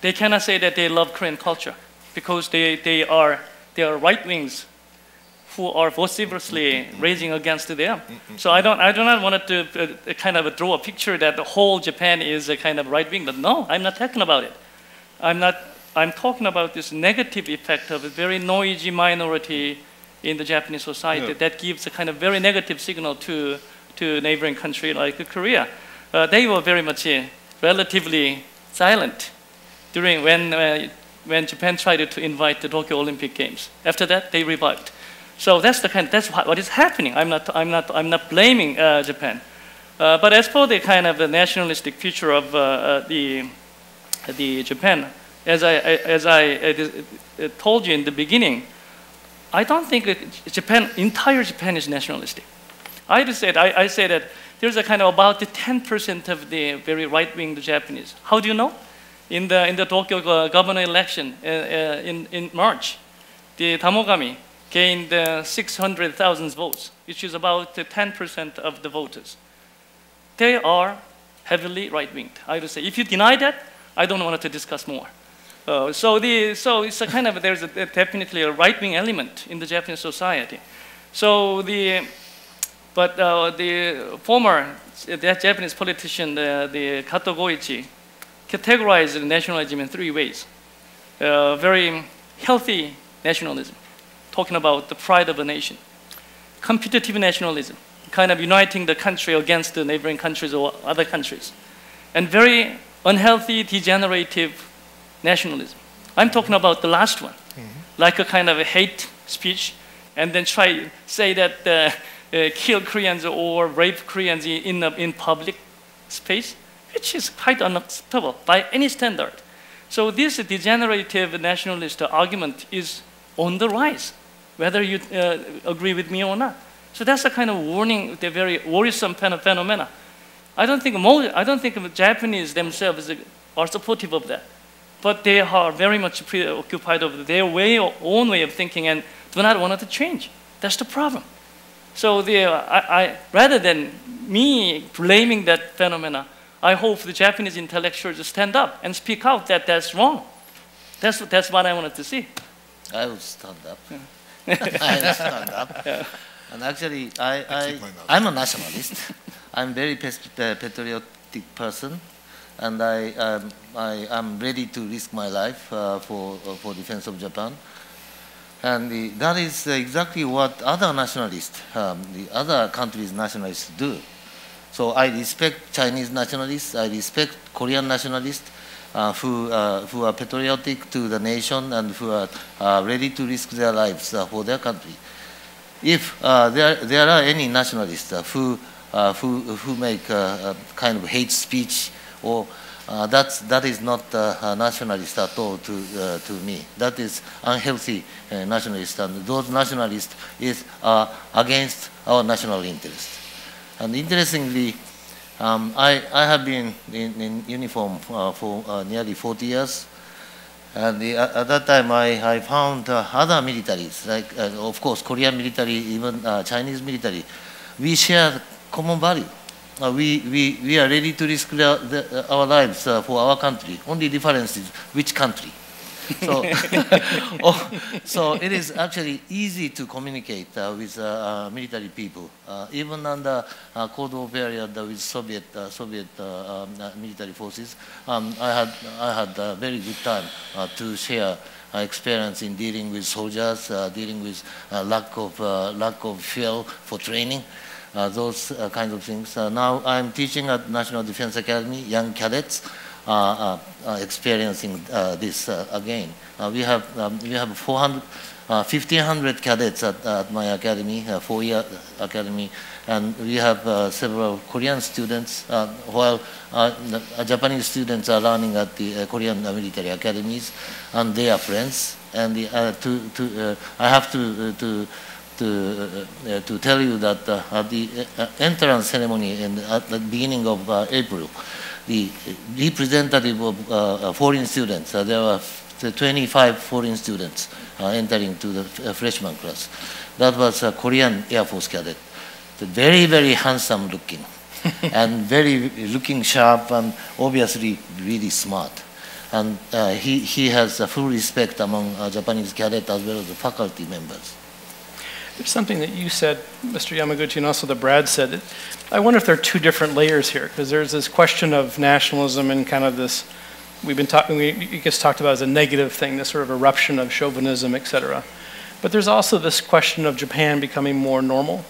They cannot say that they love Korean culture because they, they are, they are right wings who are vociferously mm-hmm, mm-hmm. raising against them. So I don't, I do not want to uh, uh, kind of draw a picture that the whole Japan is a kind of right wing. But no, I'm not talking about it. I'm not. I'm talking about this negative effect of a very noisy minority in the Japanese society Yeah. that gives a kind of very negative signal to to neighboring country like Korea. Uh, they were very much uh, relatively silent during when uh, when Japan tried to invite the Tokyo Olympic Games. After that, they revived. So that's the kind. That's what, what is happening. I'm not. I'm not. I'm not blaming uh, Japan. Uh, but as for the kind of the nationalistic future of uh, uh, the the Japan, as I as I told you in the beginning, I don't think Japan entire Japan is nationalistic. I just said I, I say that there's a kind of about the 10% of the very right-wing Japanese. How do you know? In the in the Tokyo governor election uh, uh, in in March, the Tamogami gained uh, 600,000 votes, which is about uh, 10% of the voters. They are heavily right-winged. I would say if you deny that, I don't want to discuss more. Uh, so the so it's a kind of there's a, definitely a right-wing element in the Japanese society. So the but uh, the former the Japanese politician the, the Kato Koichi categorized nationalism in three ways. Uh, very healthy nationalism, talking about the pride of a nation. Competitive nationalism, kind of uniting the country against the neighboring countries or other countries. And very unhealthy, degenerative nationalism. I'm talking about the last one, like a kind of a hate speech, and then try say that uh, uh, kill Koreans or rape Koreans in in, in public space, which is quite unacceptable by any standard. So this degenerative nationalist argument is on the rise, whether you uh, agree with me or not. So that's a kind of warning, the very worrisome phen- phenomena. I don't think mo- I don't think the Japanese themselves are supportive of that, but they are very much preoccupied of their way, own way of thinking, and do not want to change. That's the problem. So the, I, I, rather than me blaming that phenomena, I hope the Japanese intellectuals stand up and speak out that that's wrong. That's, that's what I wanted to see. I will stand up. [laughs] I will stand up. [laughs] And actually, I, I, keep my mouth I'm a nationalist. I'm very uh, patriotic person, and I, um, I am ready to risk my life uh, for, uh, for defense of Japan. And the, that is exactly what other nationalists, um, the other countries' nationalists do. So I respect Chinese nationalists, I respect Korean nationalists uh, who, uh, who are patriotic to the nation and who are ready to risk their lives uh, for their country. If uh, there, there are any nationalists who, who, who make kind of hate speech or uh, that's, that is not uh, nationalist at all to, uh, to me. That is unhealthy uh, nationalist, and those nationalists is uh, against our national interest. And interestingly, um, I, I have been in, in uniform uh, for uh, nearly 40 years. And the, at at that time, I, I found other militaries, like, of course, Korean military, even Chinese military. We share common value. Uh, we, we, we are ready to risk the, the, our lives uh, for our country. Only difference is which country. So, [laughs] [laughs] oh, so it is actually easy to communicate uh, with uh, uh, military people. Uh, even under uh, Cold War period uh, with Soviet, uh, Soviet uh, um, uh, military forces, um, I had, I had a very good time uh, to share uh, experience in dealing with soldiers, uh, dealing with uh, lack, of, uh, lack of fuel for training. Uh, those uh, kinds of things. Uh, now I'm teaching at National Defense Academy, young cadets, uh, experiencing this again. We have um, we have 400, uh, 1,500 cadets at, at my academy, four-year academy, and we have uh, several Korean students, uh, while uh, Japanese students are learning at the Korean military academies, and they are friends. And the, to, to, I have to, to to, uh, uh, to tell you that uh, at the uh, entrance ceremony in, at the beginning of uh, April, the representative of uh, foreign students, uh, there were 25 foreign students uh, entering to the freshman class. That was a Korean Air Force cadet. The very, very handsome looking [laughs] and very looking sharp and obviously really smart. And uh, he, he has a full respect among uh, Japanese cadets as well as the faculty members. There's something that you said, Mr. Yamaguchi, and also that Brad said. That I wonder if there are two different layers here, because there's this question of nationalism and kind of this, we've been talking, we, it gets talked about as a negative thing, this sort of eruption of chauvinism, et cetera. But there's also this question of Japan becoming more normal,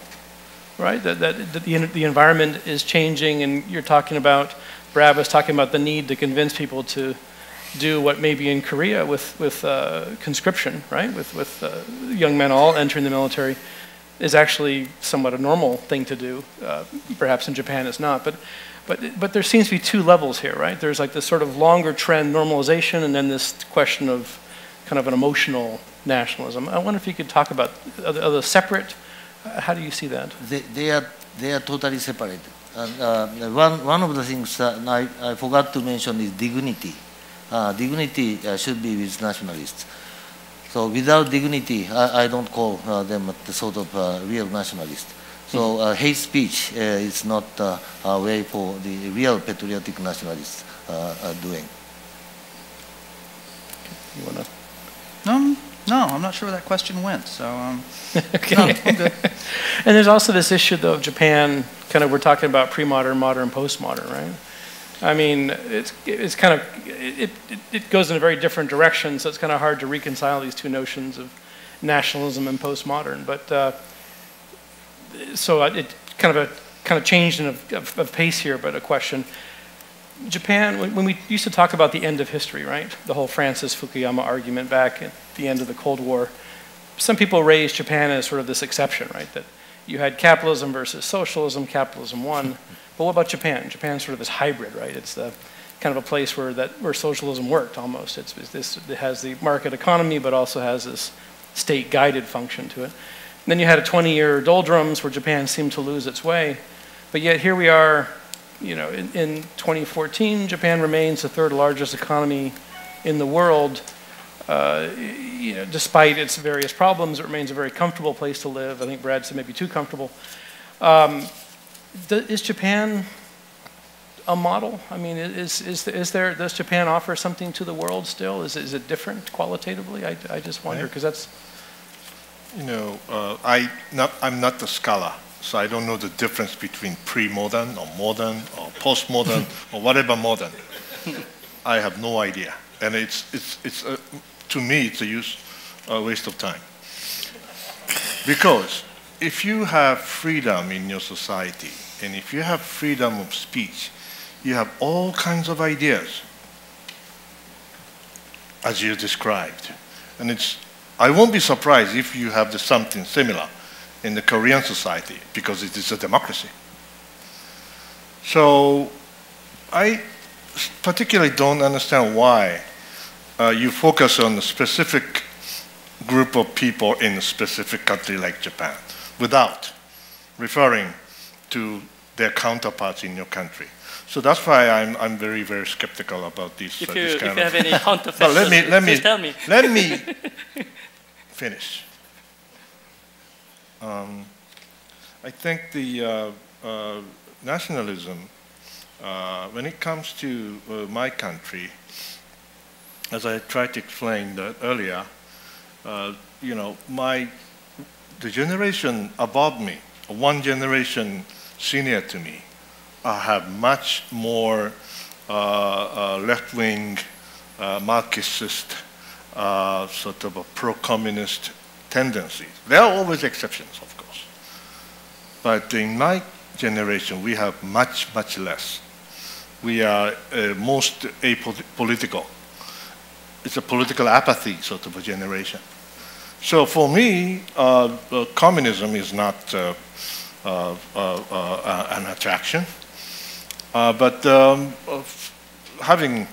right? That, that, that the, the environment is changing, and you're talking about, Brad was talking about the need to convince people to do what maybe in Korea with, with uh, conscription, right? With, with uh, young men all entering the military is actually somewhat a normal thing to do. Uh, perhaps in Japan it's not. But, but, but there seems to be two levels here, right? There's like this sort of longer trend normalization and then this question of kind of an emotional nationalism. I wonder if you could talk about, are they, are separate? How do you see that? They, they, are, they are totally separate. And uh, one, one of the things I, I forgot to mention is dignity uh, dignity uh, should be with nationalists. So without dignity, I, I don't call uh, them the sort of uh, real nationalist. So hmm. uh, hate speech uh, is not a way for the real patriotic nationalists doing. You wanna? Um, no, I'm not sure where that question went. So, um, [laughs] okay. No, I'm good. [laughs] and there's also this issue, though, of Japan. Kind of, we're talking about pre-modern, modern, postmodern, right? I mean, it's, it's kind of, it, it, it, goes in a very different direction, so it's kind of hard to reconcile these two notions of nationalism and postmodern. But uh, so it kind of a kind of changed in a, of, of pace here, but a question. Japan, when, when we used to talk about the end of history, right? The whole Francis Fukuyama argument back at the end of the Cold War, some people raised Japan as sort of this exception, right? That you had capitalism versus socialism, capitalism won. But what about Japan? Japan's sort of this hybrid, right? It's the kind of a place where that where socialism worked almost. It's, it's this it has the market economy, but also has this state-guided function to it. And then you had a 20-year doldrums where Japan seemed to lose its way, but yet here we are. You know, in, in 2014, Japan remains the third largest economy in the world. Uh, you know, despite its various problems, it remains a very comfortable place to live. I think Brad said maybe too comfortable. Um, is Japan a model? I mean, is, is, is there, does Japan offer something to the world still? Is, is it different qualitatively? I, I just wonder, because that's... You know, uh, I not, I'm not the scholar, so I don't know the difference between pre-modern or modern or post-modern [laughs] or whatever modern. I have no idea. And it's, it's, it's a, to me, it's a use, a waste of time. Because if you have freedom in your society, and if you have freedom of speech, you have all kinds of ideas, as you described. And it's, I won't be surprised if you have something similar in the Korean society, because it is a democracy. So I particularly don't understand why uh, you focus on a specific group of people in a specific country like Japan without referring to their counterparts in your country. So that's why I'm, I'm very, very skeptical about this. If uh, you, this if kind you have any [laughs] counterfactuals, let me, let me, tell me. Let me [laughs] finish. Um, I think the uh, uh, nationalism, uh, when it comes to uh, my country, as I tried to explain earlier, uh, you know, my the generation above me, one generation senior to me, uh, have much more uh, uh, left-wing, uh, Marxist, uh, sort of a pro-communist tendencies. There are always exceptions, of course. But in my generation, we have much, much less. We are most apolitical. It's a political apathy sort of a generation. So for me, communism is not Uh, uh, an attraction. Uh, but um, having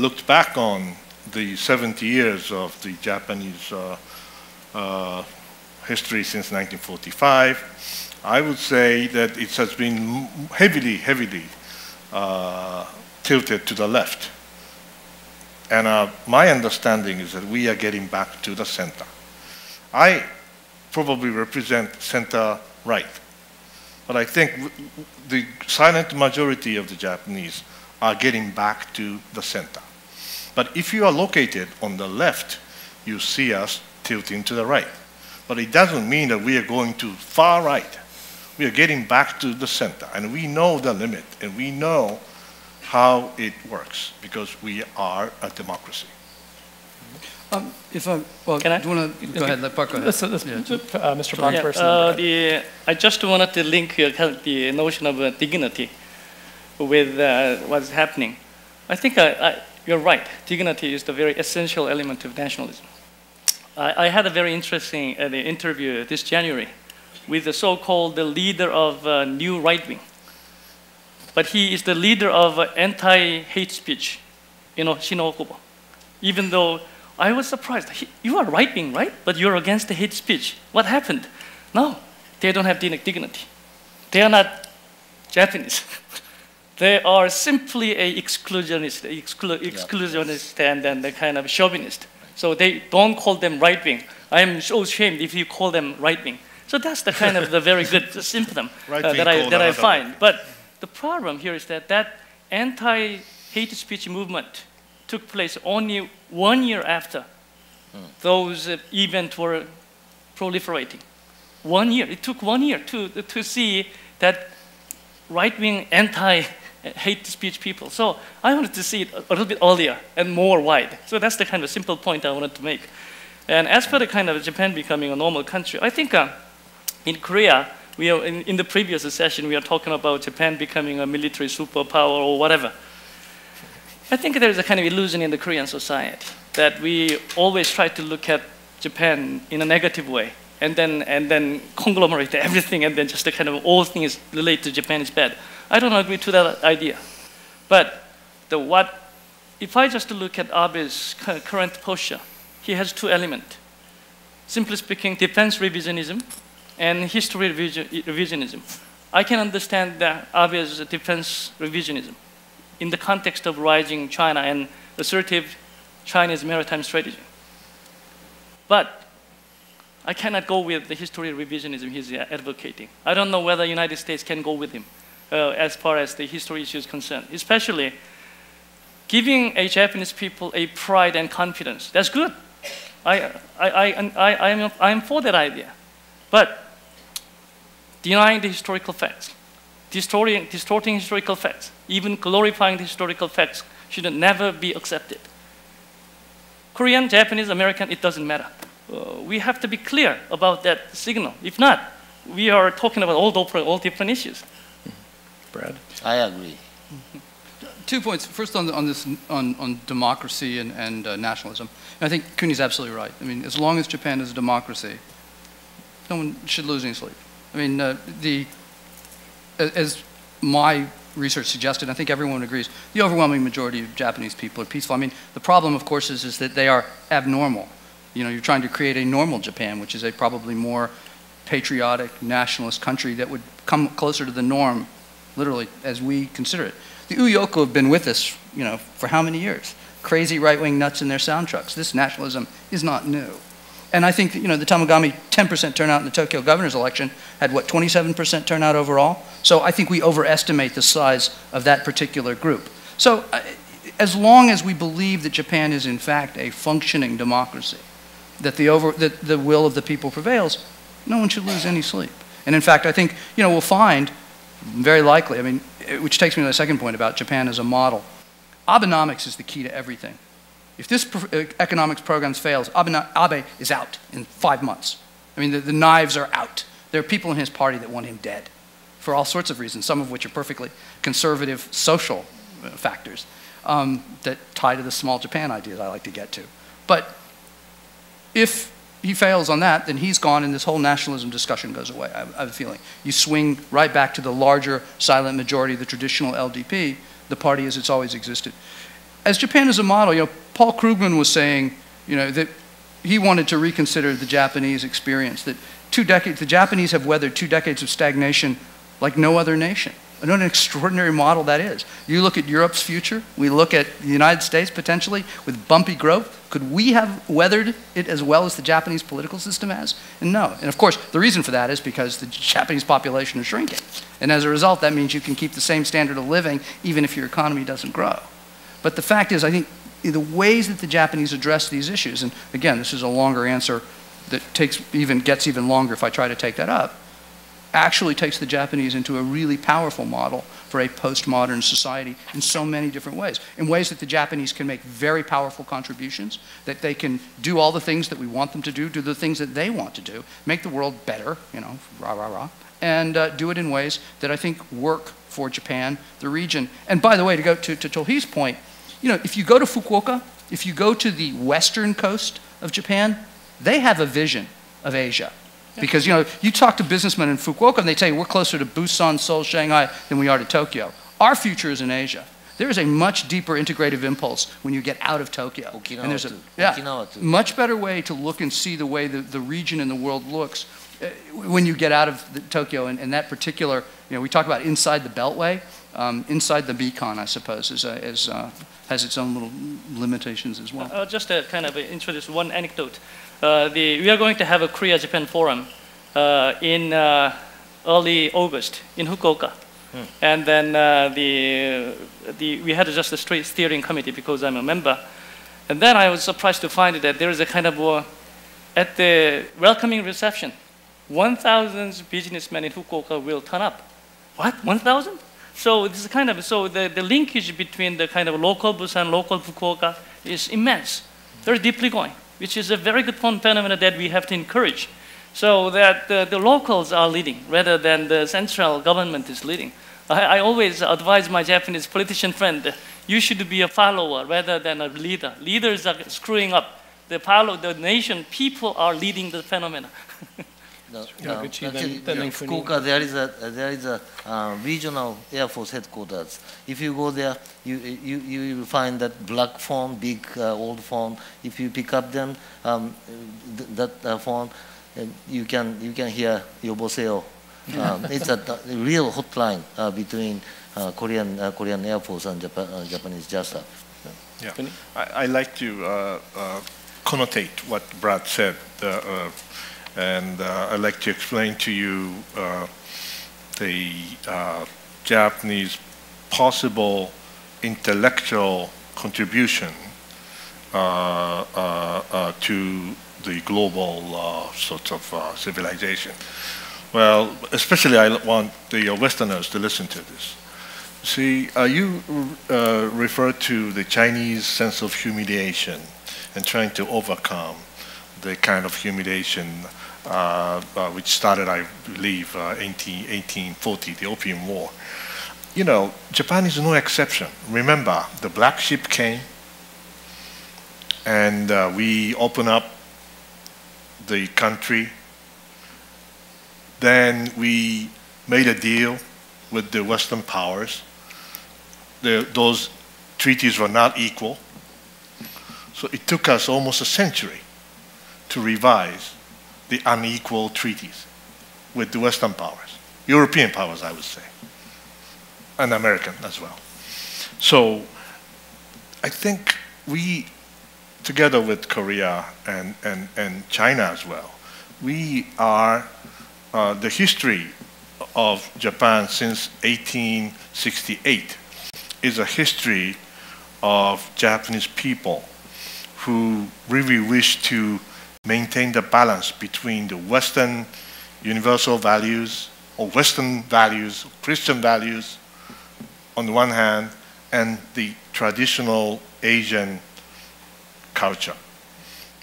looked back on the 70 years of the Japanese history since 1945, I would say that it has been heavily, heavily tilted to the left And uh, my understanding is that we are getting back to the center. I probably represent center right, but I think the silent majority of the Japanese are getting back to the center. But if you are located on the left, you see us tilting to the right. But it doesn't mean that we are going to far right. We are getting back to the center, and we know the limit, and we know how it works because we are a democracy. Um, If I, well, Can I? you want to, go ahead, let Park go ahead. Let's- let's- Yeah. uh, Mr. Bond Yeah, first. uh, the, I just wanted to link uh, the notion of uh, dignity with uh, what's happening. I think I, I, you're right. Dignity is the very essential element of nationalism. I, I had a very interesting uh, interview this January with the so-called the leader of uh, new right wing. But he is the leader of uh, anti-hate speech, you know, Shino Okubo. Even though I was surprised, you are right wing, right? But you're against the hate speech. What happened? No, they don't have dig- dignity. They are not Japanese. [laughs] they are simply a exclusionist, exclu- exclusionist and then the kind of chauvinist. So they don't call them right wing. I am so ashamed if you call them right wing. So that's the kind of the very good symptom [laughs] uh, Right that I that I find. But the problem here is that that anti-hate speech movement took place only one year after those uh, events were proliferating. One year. It took one year to, to see that right-wing anti-hate speech people. So I wanted to see it a little bit earlier and more wide. So that's the kind of simple point I wanted to make. And as for the kind of Japan becoming a normal country, I think uh, in Korea, we are in, in the previous session, we are talking about Japan becoming a military superpower or whatever. I think there is a kind of illusion in the Korean society that we always try to look at Japan in a negative way and then, and then conglomerate everything and then just the kind of all things related to Japan is bad. I don't agree to that idea. But the what, if I just look at Abe's current posture, he has two elements. Simply speaking, defense revisionism and history revisionism. I can understand that Abe's defense revisionism in the context of rising China and assertive Chinese maritime strategy. But I cannot go with the history revisionism he's advocating. I don't know whether the United States can go with him uh, as far as the history issue is concerned, especially giving a Japanese people a pride and confidence. That's good. I, I, I, I, I, am, I am for that idea. But denying the historical facts, distorting, distorting historical facts, even glorifying the historical facts should never be accepted. Korean, Japanese, American, it doesn't matter. Uh, we have to be clear about that signal. If not, we are talking about all different, all different issues. Brad. I agree. Two points. First, on, on this, on, on democracy and, and uh, nationalism. And I think Kuni's absolutely right. I mean, as long as Japan is a democracy, no one should lose any sleep. I mean, uh, the, as my research suggested, I think everyone agrees, the overwhelming majority of Japanese people are peaceful. I mean, the problem, of course, is, is that they are abnormal. You know, you're trying to create a normal Japan, which is a probably more patriotic, nationalist country that would come closer to the norm, literally, as we consider it. The Uyoku have been with us, you know, for how many years? Crazy right-wing nuts in their sound trucks. This nationalism is not new. And I think, you know, the Tamogami 10% turnout in the Tokyo governor's election had, what, 27% turnout overall? So I think we overestimate the size of that particular group. So uh, as long as we believe that Japan is in fact a functioning democracy, that the, over, that the will of the people prevails, no one should lose any sleep. And in fact, I think, you know, we'll find, very likely, I mean, which takes me to the second point about Japan as a model. Abenomics is the key to everything. If this uh, economics program fails, Abe, Abe is out in five months. I mean, the, the knives are out. There are people in his party that want him dead for all sorts of reasons, some of which are perfectly conservative social uh, factors um, that tie to the small Japan idea that I like to get to. But if he fails on that, then he's gone and this whole nationalism discussion goes away, I, I have a feeling. You swing right back to the larger silent majority, the traditional LDP, the party as it's always existed. As Japan is a model, you know, Paul Krugman was saying, you know, that he wanted to reconsider the Japanese experience, that two decades, the Japanese have weathered two decades of stagnation like no other nation. And what an extraordinary model that is. You look at Europe's future, we look at the United States potentially with bumpy growth. Could we have weathered it as well as the Japanese political system has? And no. And of course, the reason for that is because the Japanese population is shrinking. And as a result, that means you can keep the same standard of living even if your economy doesn't grow. But the fact is, I think the ways that the Japanese address these issues, and again, this is a longer answer that takes even, gets even longer if I try to take that up, actually takes the Japanese into a really powerful model for a postmodern society in so many different ways. In ways that the Japanese can make very powerful contributions, that they can do all the things that we want them to do, do the things that they want to do, make the world better, you know, rah, rah, rah, and uh, do it in ways that I think work for Japan, the region. And by the way, to go to, to Togo's point, you know, if you go to Fukuoka, if you go to the western coast of Japan, they have a vision of Asia. Because, you know, you talk to businessmen in Fukuoka and they tell you we're closer to Busan, Seoul, Shanghai than we are to Tokyo. Our future is in Asia. There is a much deeper integrative impulse when you get out of Tokyo. Okinawa and there's a yeah, much better way to look and see the way the, the region and the world looks uh, when you get out of the, Tokyo and, and that particular, you know, we talk about inside the Beltway, um, inside the beacon, I suppose, is, uh, is, uh, has its own little limitations as well. Uh, just to kind of introduce one anecdote. Uh, the, we are going to have a Korea-Japan forum uh, in uh, early August in Fukuoka. And then uh, the, the, we had just a straight steering committee because I'm a member. And then I was surprised to find that there is a kind of, uh, at the welcoming reception, 1,000 businessmen in Fukuoka will turn up. What, 1,000? So this is kind of, so the, the linkage between the kind of local Busan, local Fukuoka is immense, very deeply going, which is a very good phenomenon that we have to encourage. So that the, the locals are leading rather than the central government is leading. I, I always advise my Japanese politician friend, you should be a follower rather than a leader. Leaders are screwing up. The, follow, the nation, people are leading the phenomena. [laughs] No, Yeah, no, Gucci, then- actually, then in Fukuoka, there is a there is a uh, regional Air Force headquarters. If you go there, you you you will find that black phone, big uh, old phone. If you pick up them, um, th- that uh, phone, uh, you can you can hear Yoboseo. [laughs] Um, it's a real hotline uh, between uh, Korean uh, Korean Air Force and Japan, uh, Japanese JASA. Yeah, Vinny? I, I like to uh, uh, connotate what Brad said, uh, uh, and uh, I'd like to explain to you uh, the uh, Japanese possible intellectual contribution to the global sort of civilization. Well, especially I want the Westerners to listen to this. See, uh, you uh, refer to the Chinese sense of humiliation and trying to overcome the kind of humiliation uh, uh, which started, I believe, uh, 18, 1840, the Opium War. You know, Japan is no exception. Remember, the black ships came, and uh, we opened up the country. Then we made a deal with the Western powers. The, those treaties were not equal. So it took us almost a century to revise the unequal treaties with the Western powers, European powers, I would say, and American as well. So I think we, together with Korea and, and, and China as well, we are uh, the history of Japan since 1868 is a history of Japanese people who really wish to maintain the balance between the Western universal values or Western values, Christian values on the one hand, and the traditional Asian culture.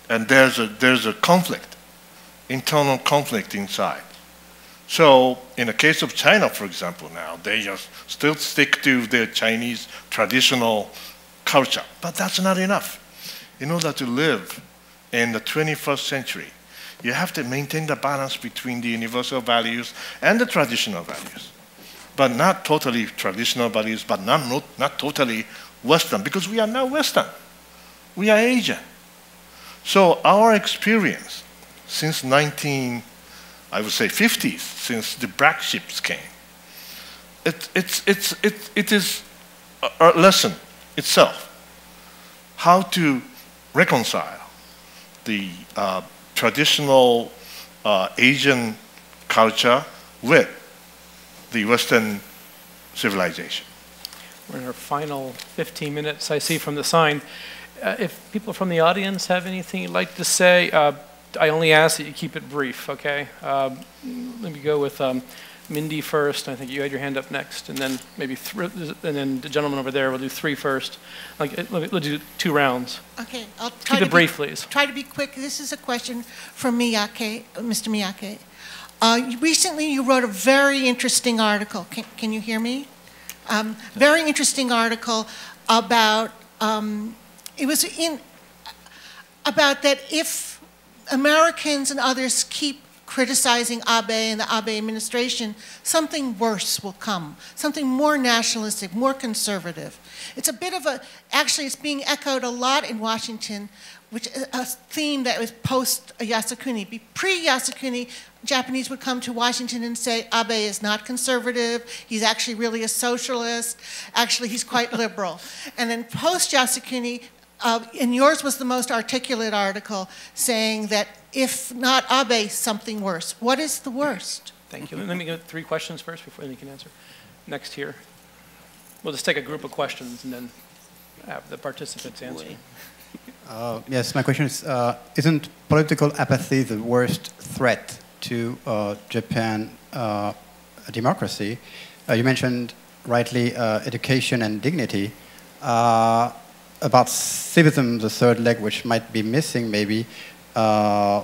And there's a, there's a conflict, internal conflict inside. So, in the case of China, for example, now, they just still stick to their Chinese traditional culture. But that's not enough. In order to live in the 21st century, you have to maintain the balance between the universal values and the traditional values. But not totally traditional values, but not, not, not totally Western, because we are not Western. We are Asian. So our experience since 19, I would say 50s, since the black ships came, it, it's, it's, it, it is a, a lesson itself how to reconcile the uh, traditional uh, Asian culture with the Western civilization. We're in our final 15 minutes, I see from the sign. Uh, If people from the audience have anything you'd like to say, uh, I only ask that you keep it brief, okay? Um, Let me go with um, Mindy first, I think you had your hand up next, and then maybe, thr- and then the gentleman over there, we'll do three first. Like, uh, let me- we'll do two rounds. Okay, I'll try Keep to it be- brief, please. Try to be quick. This is a question from Miyake, uh, Mr. Miyake. Uh, Recently, you wrote a very interesting article. Can can you hear me? Um, Very interesting article about, um, it was in, about that if Americans and others keep criticizing Abe and the Abe administration, something worse will come, something more nationalistic, more conservative. It's a bit of a, actually, it's being echoed a lot in Washington, which uh, a theme that was post Yasukuni. Be- Pre-Yasukuni, Japanese would come to Washington and say, Abe is not conservative, he's actually really a socialist, actually he's quite [laughs] liberal. And then post-Yasukuni, uh, and yours was the most articulate article saying that if not Abe, something worse. What is the worst? Thank you. Let me get three questions first before you can answer. Next here. We'll just take a group of questions and then have the participants answer. Uh, yes, my question is, uh, isn't political apathy the worst threat to uh, Japan uh, democracy? Uh, you mentioned rightly uh, education and dignity. Uh, about civism, the third leg, which might be missing maybe, uh,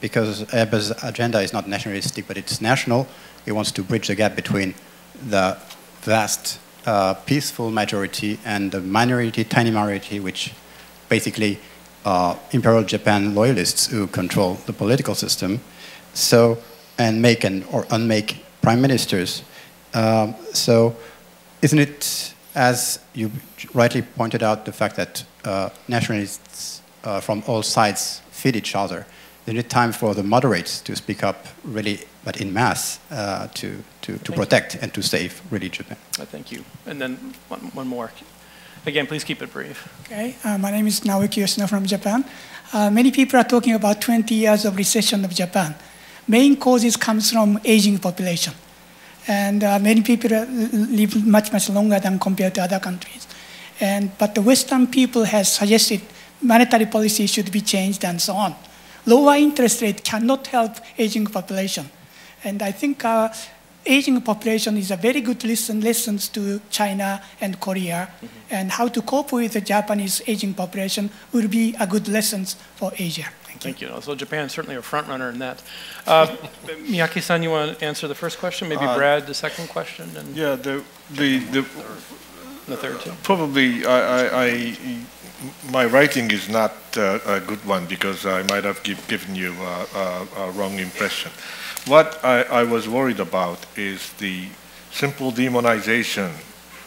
because Abe's agenda is not nationalistic, but it's national. He wants to bridge the gap between the vast, uh, peaceful majority and the minority, tiny minority, which basically uh, Imperial Japan loyalists who control the political system. So, and make and or unmake prime ministers. Um, so, isn't it, as you rightly pointed out, the fact that uh, nationalists uh, from all sides feed each other? Isn't it time for the moderates to speak up really, but in mass, uh, to, to, to protect and to save really Japan? Uh, Thank you. And then one, one more. Again, please keep it brief. Okay, uh, my name is Naoki Yoshino from Japan. Uh, many people are talking about 20 years of recession of Japan. Main causes comes from aging population. And uh, many people live much, much longer than compared to other countries. And, but the Western people has suggested monetary policy should be changed and so on. Lower interest rate cannot help aging population. And I think uh, aging population is a very good lesson, lessons to China and Korea, and how to cope with the Japanese aging population will be a good lessons for Asia. Thank you. So Japan's certainly a front runner in that. Uh, [laughs] Miyake-san, you want to answer the first question? Maybe Uh, Brad the second question, and Yeah, the, the, the the third too. Probably, I, I, I, my writing is not uh, a good one because I might have give, given you a, a, a wrong impression. What I, I was worried about is the simple demonization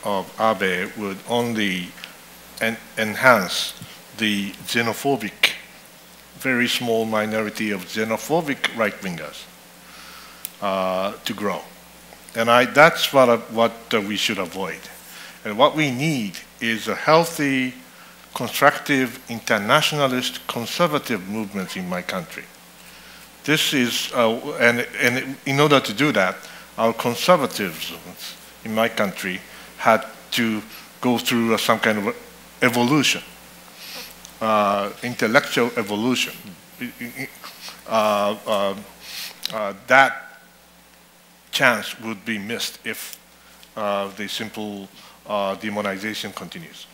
of Abe would only en- enhance the xenophobic, very small minority of xenophobic right-wingers uh, to grow. And I, that's what, I- what uh, we should avoid. And what we need is a healthy, constructive, internationalist, conservative movement in my country. This is, uh, and, and in order to do that, our conservatives in my country had to go through uh, some kind of evolution, uh, intellectual evolution. Uh, uh, uh, that chance would be missed if uh, the simple uh, demonization continues.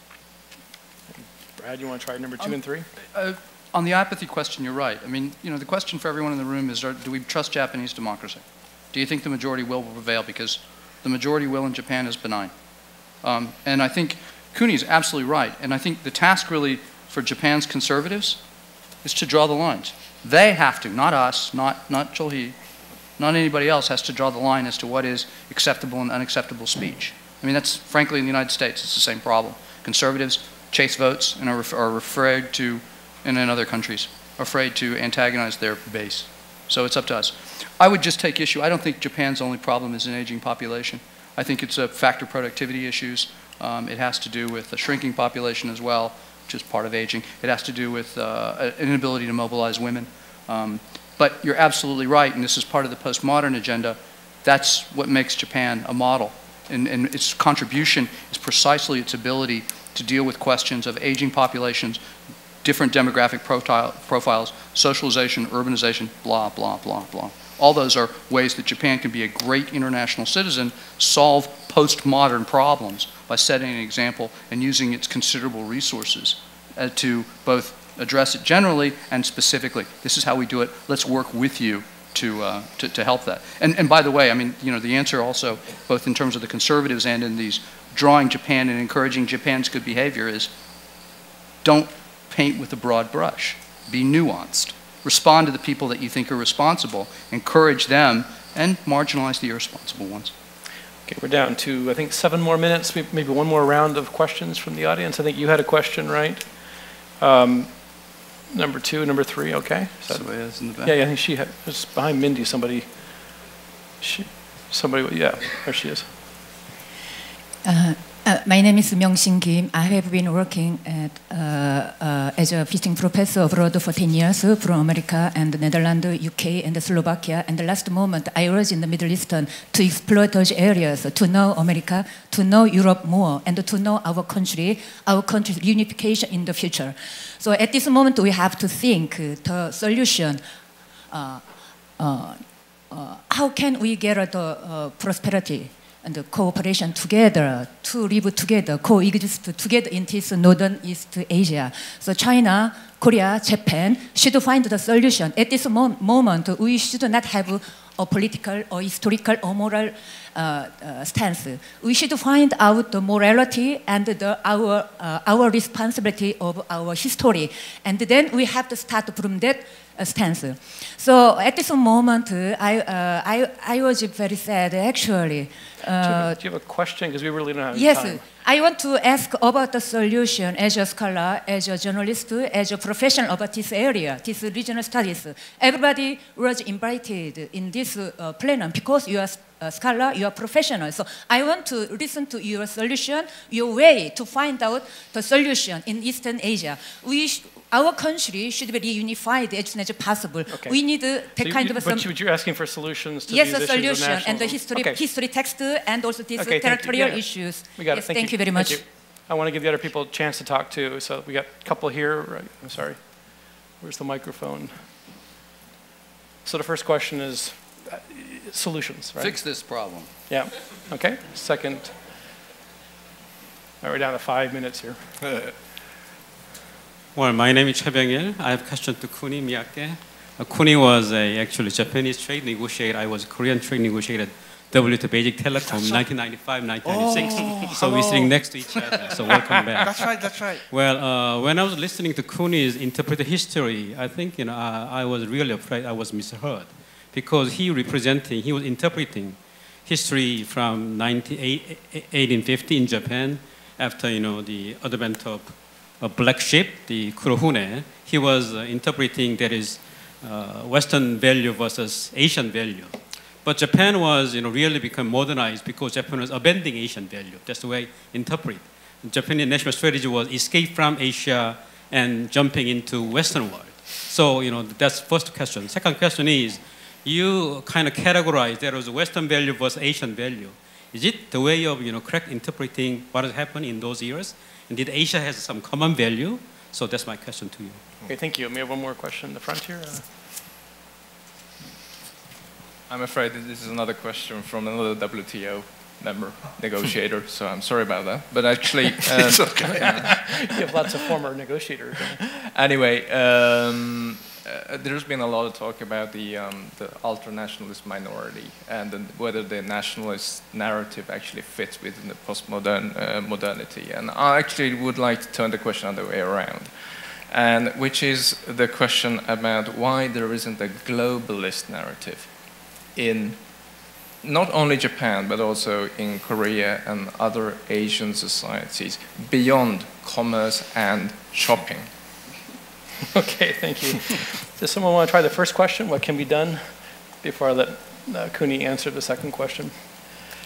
Brad, you want to try number two and three? Uh, on the apathy question, you're right. I mean, you know, the question for everyone in the room is, are, do we trust Japanese democracy? Do you think the majority will will prevail? Because the majority will in Japan is benign. Um, and I think Kuni is absolutely right. And I think the task really for Japan's conservatives is to draw the lines. They have to, not us, not, not Cheol-Hee, not anybody else has to draw the line as to what is acceptable and unacceptable speech. I mean, that's frankly in the United States, it's the same problem. Conservatives chase votes and are, are afraid to, and in other countries, afraid to antagonize their base. So it's up to us. I would just take issue. I don't think Japan's only problem is an aging population. I think it's a factor productivity issues. Um, it has to do with a shrinking population as well, which is part of aging. It has to do with uh, an inability to mobilize women. Um, but you're absolutely right, and this is part of the postmodern agenda. That's what makes Japan a model. And, and its contribution is precisely its ability to deal with questions of aging populations, different demographic profile, profiles, socialization, urbanization, blah, blah, blah, blah. All those are ways that Japan can be a great international citizen, solve postmodern problems by setting an example and using its considerable resources uh, to both address it generally and specifically. This is how we do it. Let's work with you to, uh, to, to, help that. And, and by the way, I mean, you know, the answer also, both in terms of the conservatives and in these drawing Japan and encouraging Japan's good behavior is don't paint with a broad brush. Be nuanced respond to the people that you think are responsible, encourage them, and marginalize the irresponsible ones. Okay, we're down to, I think, seven more minutes, maybe one more round of questions from the audience. I think you had a question, right? Um, number two, number three, okay. So, in the back. Yeah, yeah, I think she had, was behind Mindy, somebody, she, somebody, yeah, there she is. Uh, uh, my name is Myung-Shin Kim. I have been working at, uh, uh, as a visiting professor abroad for 10 years from America and the Netherlands, UK, and Slovakia. And the last moment, I was in the Middle Eastern to explore those areas, to know America, to know Europe more, and to know our country, our country's unification in the future. So at this moment, we have to think the solution. Uh, uh, uh, how can we get the prosperity and cooperation together to live together, coexist together in this northern East Asia. So China, Korea, Japan should find the solution. At this mo moment, we should not have a political or historical or moral uh, uh, stance. We should find out the morality and the, our, uh, our responsibility of our history. And then we have to start from that stance. So at this moment, I, uh, I, I was very sad actually. Uh, do, you have, do, you have, a question? Because we really don't have yes, time. I want to ask about the solution as a scholar, as a journalist, as a professional about this area, this regional studies. Everybody was invited in this uh, plenum because you are a scholar, you are professional. So I want to listen to your solution, your way to find out the solution in Eastern Asia. We our country should be reunified as soon as possible. Okay. We need uh, that so kind you, of some. But you're asking for solutions to yes, these a solution and the history, okay. history text and also these okay, territorial yeah. issues. We got yes, it. Thank, thank you. you. very much. You. I want to give the other people a chance to talk too. So we got a couple here. Right. I'm sorry. Where's the microphone? So the first question is uh, solutions, right? Fix this problem. Yeah. Okay. Second. All right, we're down to five minutes here. [laughs] Well, my name is Choi Byung-il. I have a question to Kuni Miyake. Uh, Kuni was a actually Japanese trade negotiator. I was a Korean trade negotiator at WTO Basic Telecom, 1995, 1996. Oh, so we're sitting next to each other. So welcome back. That's right. That's right. Well, uh, when I was listening to Kuni's interpreted history, I think you know I, I was really afraid I was misheard, because he representing, he was interpreting history from 1850 in Japan after you know the advent of a black ships, the Kurofune, he was uh, interpreting that is uh, Western value versus Asian value. But Japan was, you know, really become modernized because Japan was abandoning Asian value. That's the way I interpret. Japanese national strategy was escape from Asia and jumping into Western world. So, you know, that's first question. Second question is, you kind of categorize there was Western value versus Asian value. Is it the way of, you know, correct interpreting what has happened in those years? Indeed, Asia has some common value. So that's my question to you. Okay, thank you. May I have one more question in the front here? Uh, I'm afraid this is another question from another WTO member, negotiator, so I'm sorry about that. But actually... Uh, [laughs] it's okay. you have lots of former negotiators. Anyway, um, uh, there's been a lot of talk about the, um, the ultra-nationalist minority and the, whether the nationalist narrative actually fits within the postmodern uh, modernity. And I actually would like to turn the question the other way around, and which is the question about why there isn't a globalist narrative in not only Japan, but also in Korea and other Asian societies beyond commerce and shopping. [laughs] Okay, thank you. Does someone want to try the first question? What can be done before I let uh, Kuni answer the second question?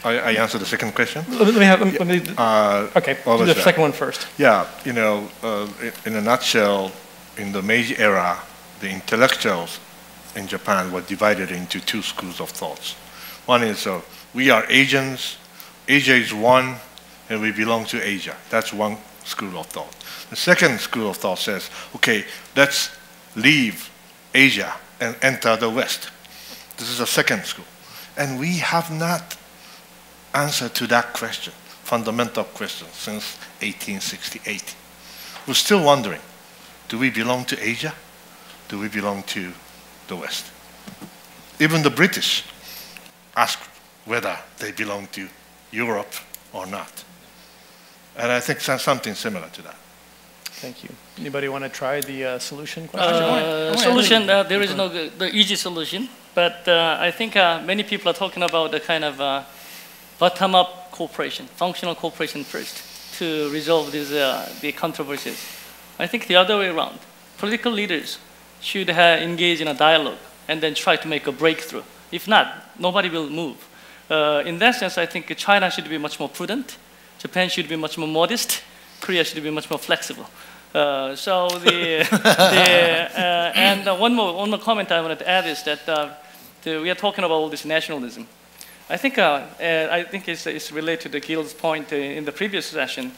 I, I answer the second question. Let me, let me have, let me, Uh, okay, do the that? second one first. Yeah, you know, uh, in a nutshell, in the Meiji era, the intellectuals in Japan were divided into two schools of thoughts. One is uh, we are Asians, Asia is one, and we belong to Asia. That's one school of thought. The second school of thought says, okay, let's leave Asia and enter the West. This is a second school. And we have not answered to that question, fundamental question, since 1868. We're still wondering, do we belong to Asia? Do we belong to the West? Even the British ask whether they belong to Europe or not. And I think something similar to that. Thank you. Anybody want to try the uh, solution question? Uh, solution, uh, there is no g- the easy solution, but uh, I think uh, many people are talking about the kind of uh, bottom-up cooperation, functional cooperation first, to resolve these uh, the controversies. I think the other way around. Political leaders should uh, engage in a dialogue and then try to make a breakthrough. If not, nobody will move. Uh, in that sense, I think China should be much more prudent, Japan should be much more modest, Korea should be much more flexible. Uh, so the, the uh, and uh, one more one more comment I wanted to add is that uh, the, we are talking about all this nationalism. I think I think it's, it's related to the Gil's point in the previous session.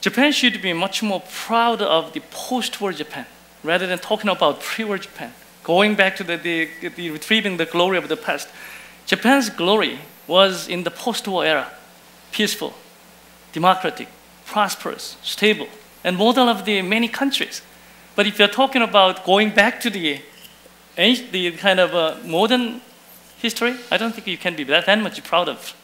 Japan should be much more proud of the post-war Japan rather than talking about pre-war Japan. Going back to the, the, the retrieving the glory of the past. Japan's glory was in the post-war era, peaceful, democratic, prosperous, stable, and model of the many countries. But if you're talking about going back to the, anci- the kind of uh, modern history, I don't think you can be that, that much proud of.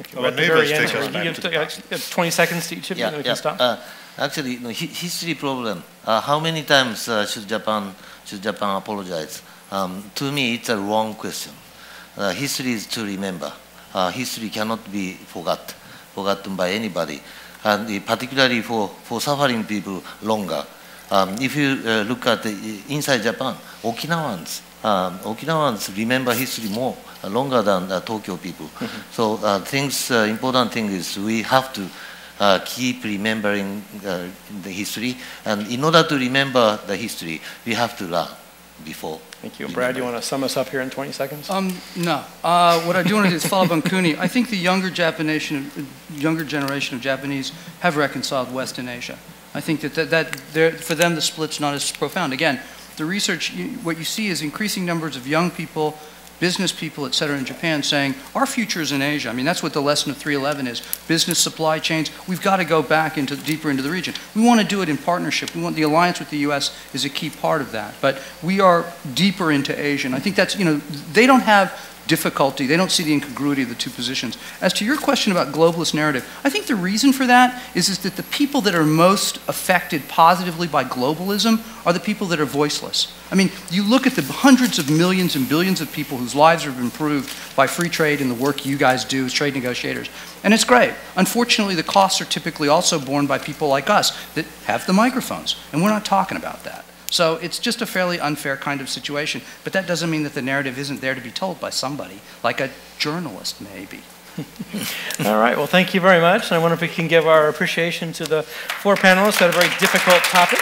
Okay, Our we're at the neighbors very end take us back You to have the to- uh, 20 seconds to each of you, then we can stop. Uh, actually, you know, hi- history problem. Uh, how many times uh, should Japan should Japan apologize? Um, to me, it's a wrong question. Uh, history is to remember. Uh, history cannot be forgot, forgotten by anybody, and particularly for, for suffering people longer. Um, if you uh, look at the, inside Japan, Okinawans, um, Okinawans remember history more uh, longer than uh, Tokyo people. So uh, things, uh, important thing is we have to uh, keep remembering the history, and in order to remember the history, we have to learn before. Thank you. Brad, you want to sum us up here in 20 seconds? Um, no. Uh, what I do want to do is follow up on Kuni. I think the younger younger generation of Japanese have reconciled West and Asia. I think that, that, that for them the split's not as profound. Again, the research, you, what you see is increasing numbers of young people, business people, et cetera, in Japan saying, our future is in Asia. I mean, that's what the lesson of 311 is. Business supply chains, we've got to go back into, deeper into the region. We want to do it in partnership. We want, the alliance with the U.S. is a key part of that. But we are deeper into Asia. And I think that's, you know, they don't have difficulty. They don't see the incongruity of the two positions. As to your question about globalist narrative, I think the reason for that is, is that the people that are most affected positively by globalism are the people that are voiceless. I mean, you look at the hundreds of millions and billions of people whose lives have been improved by free trade and the work you guys do as trade negotiators. And it's great. Unfortunately, the costs are typically also borne by people like us that have the microphones, and we're not talking about that. So it's just a fairly unfair kind of situation. But that doesn't mean that the narrative isn't there to be told by somebody, like a journalist, maybe. [laughs] All right, well, thank you very much. And I wonder if we can give our appreciation to the four panelists had a very difficult topic.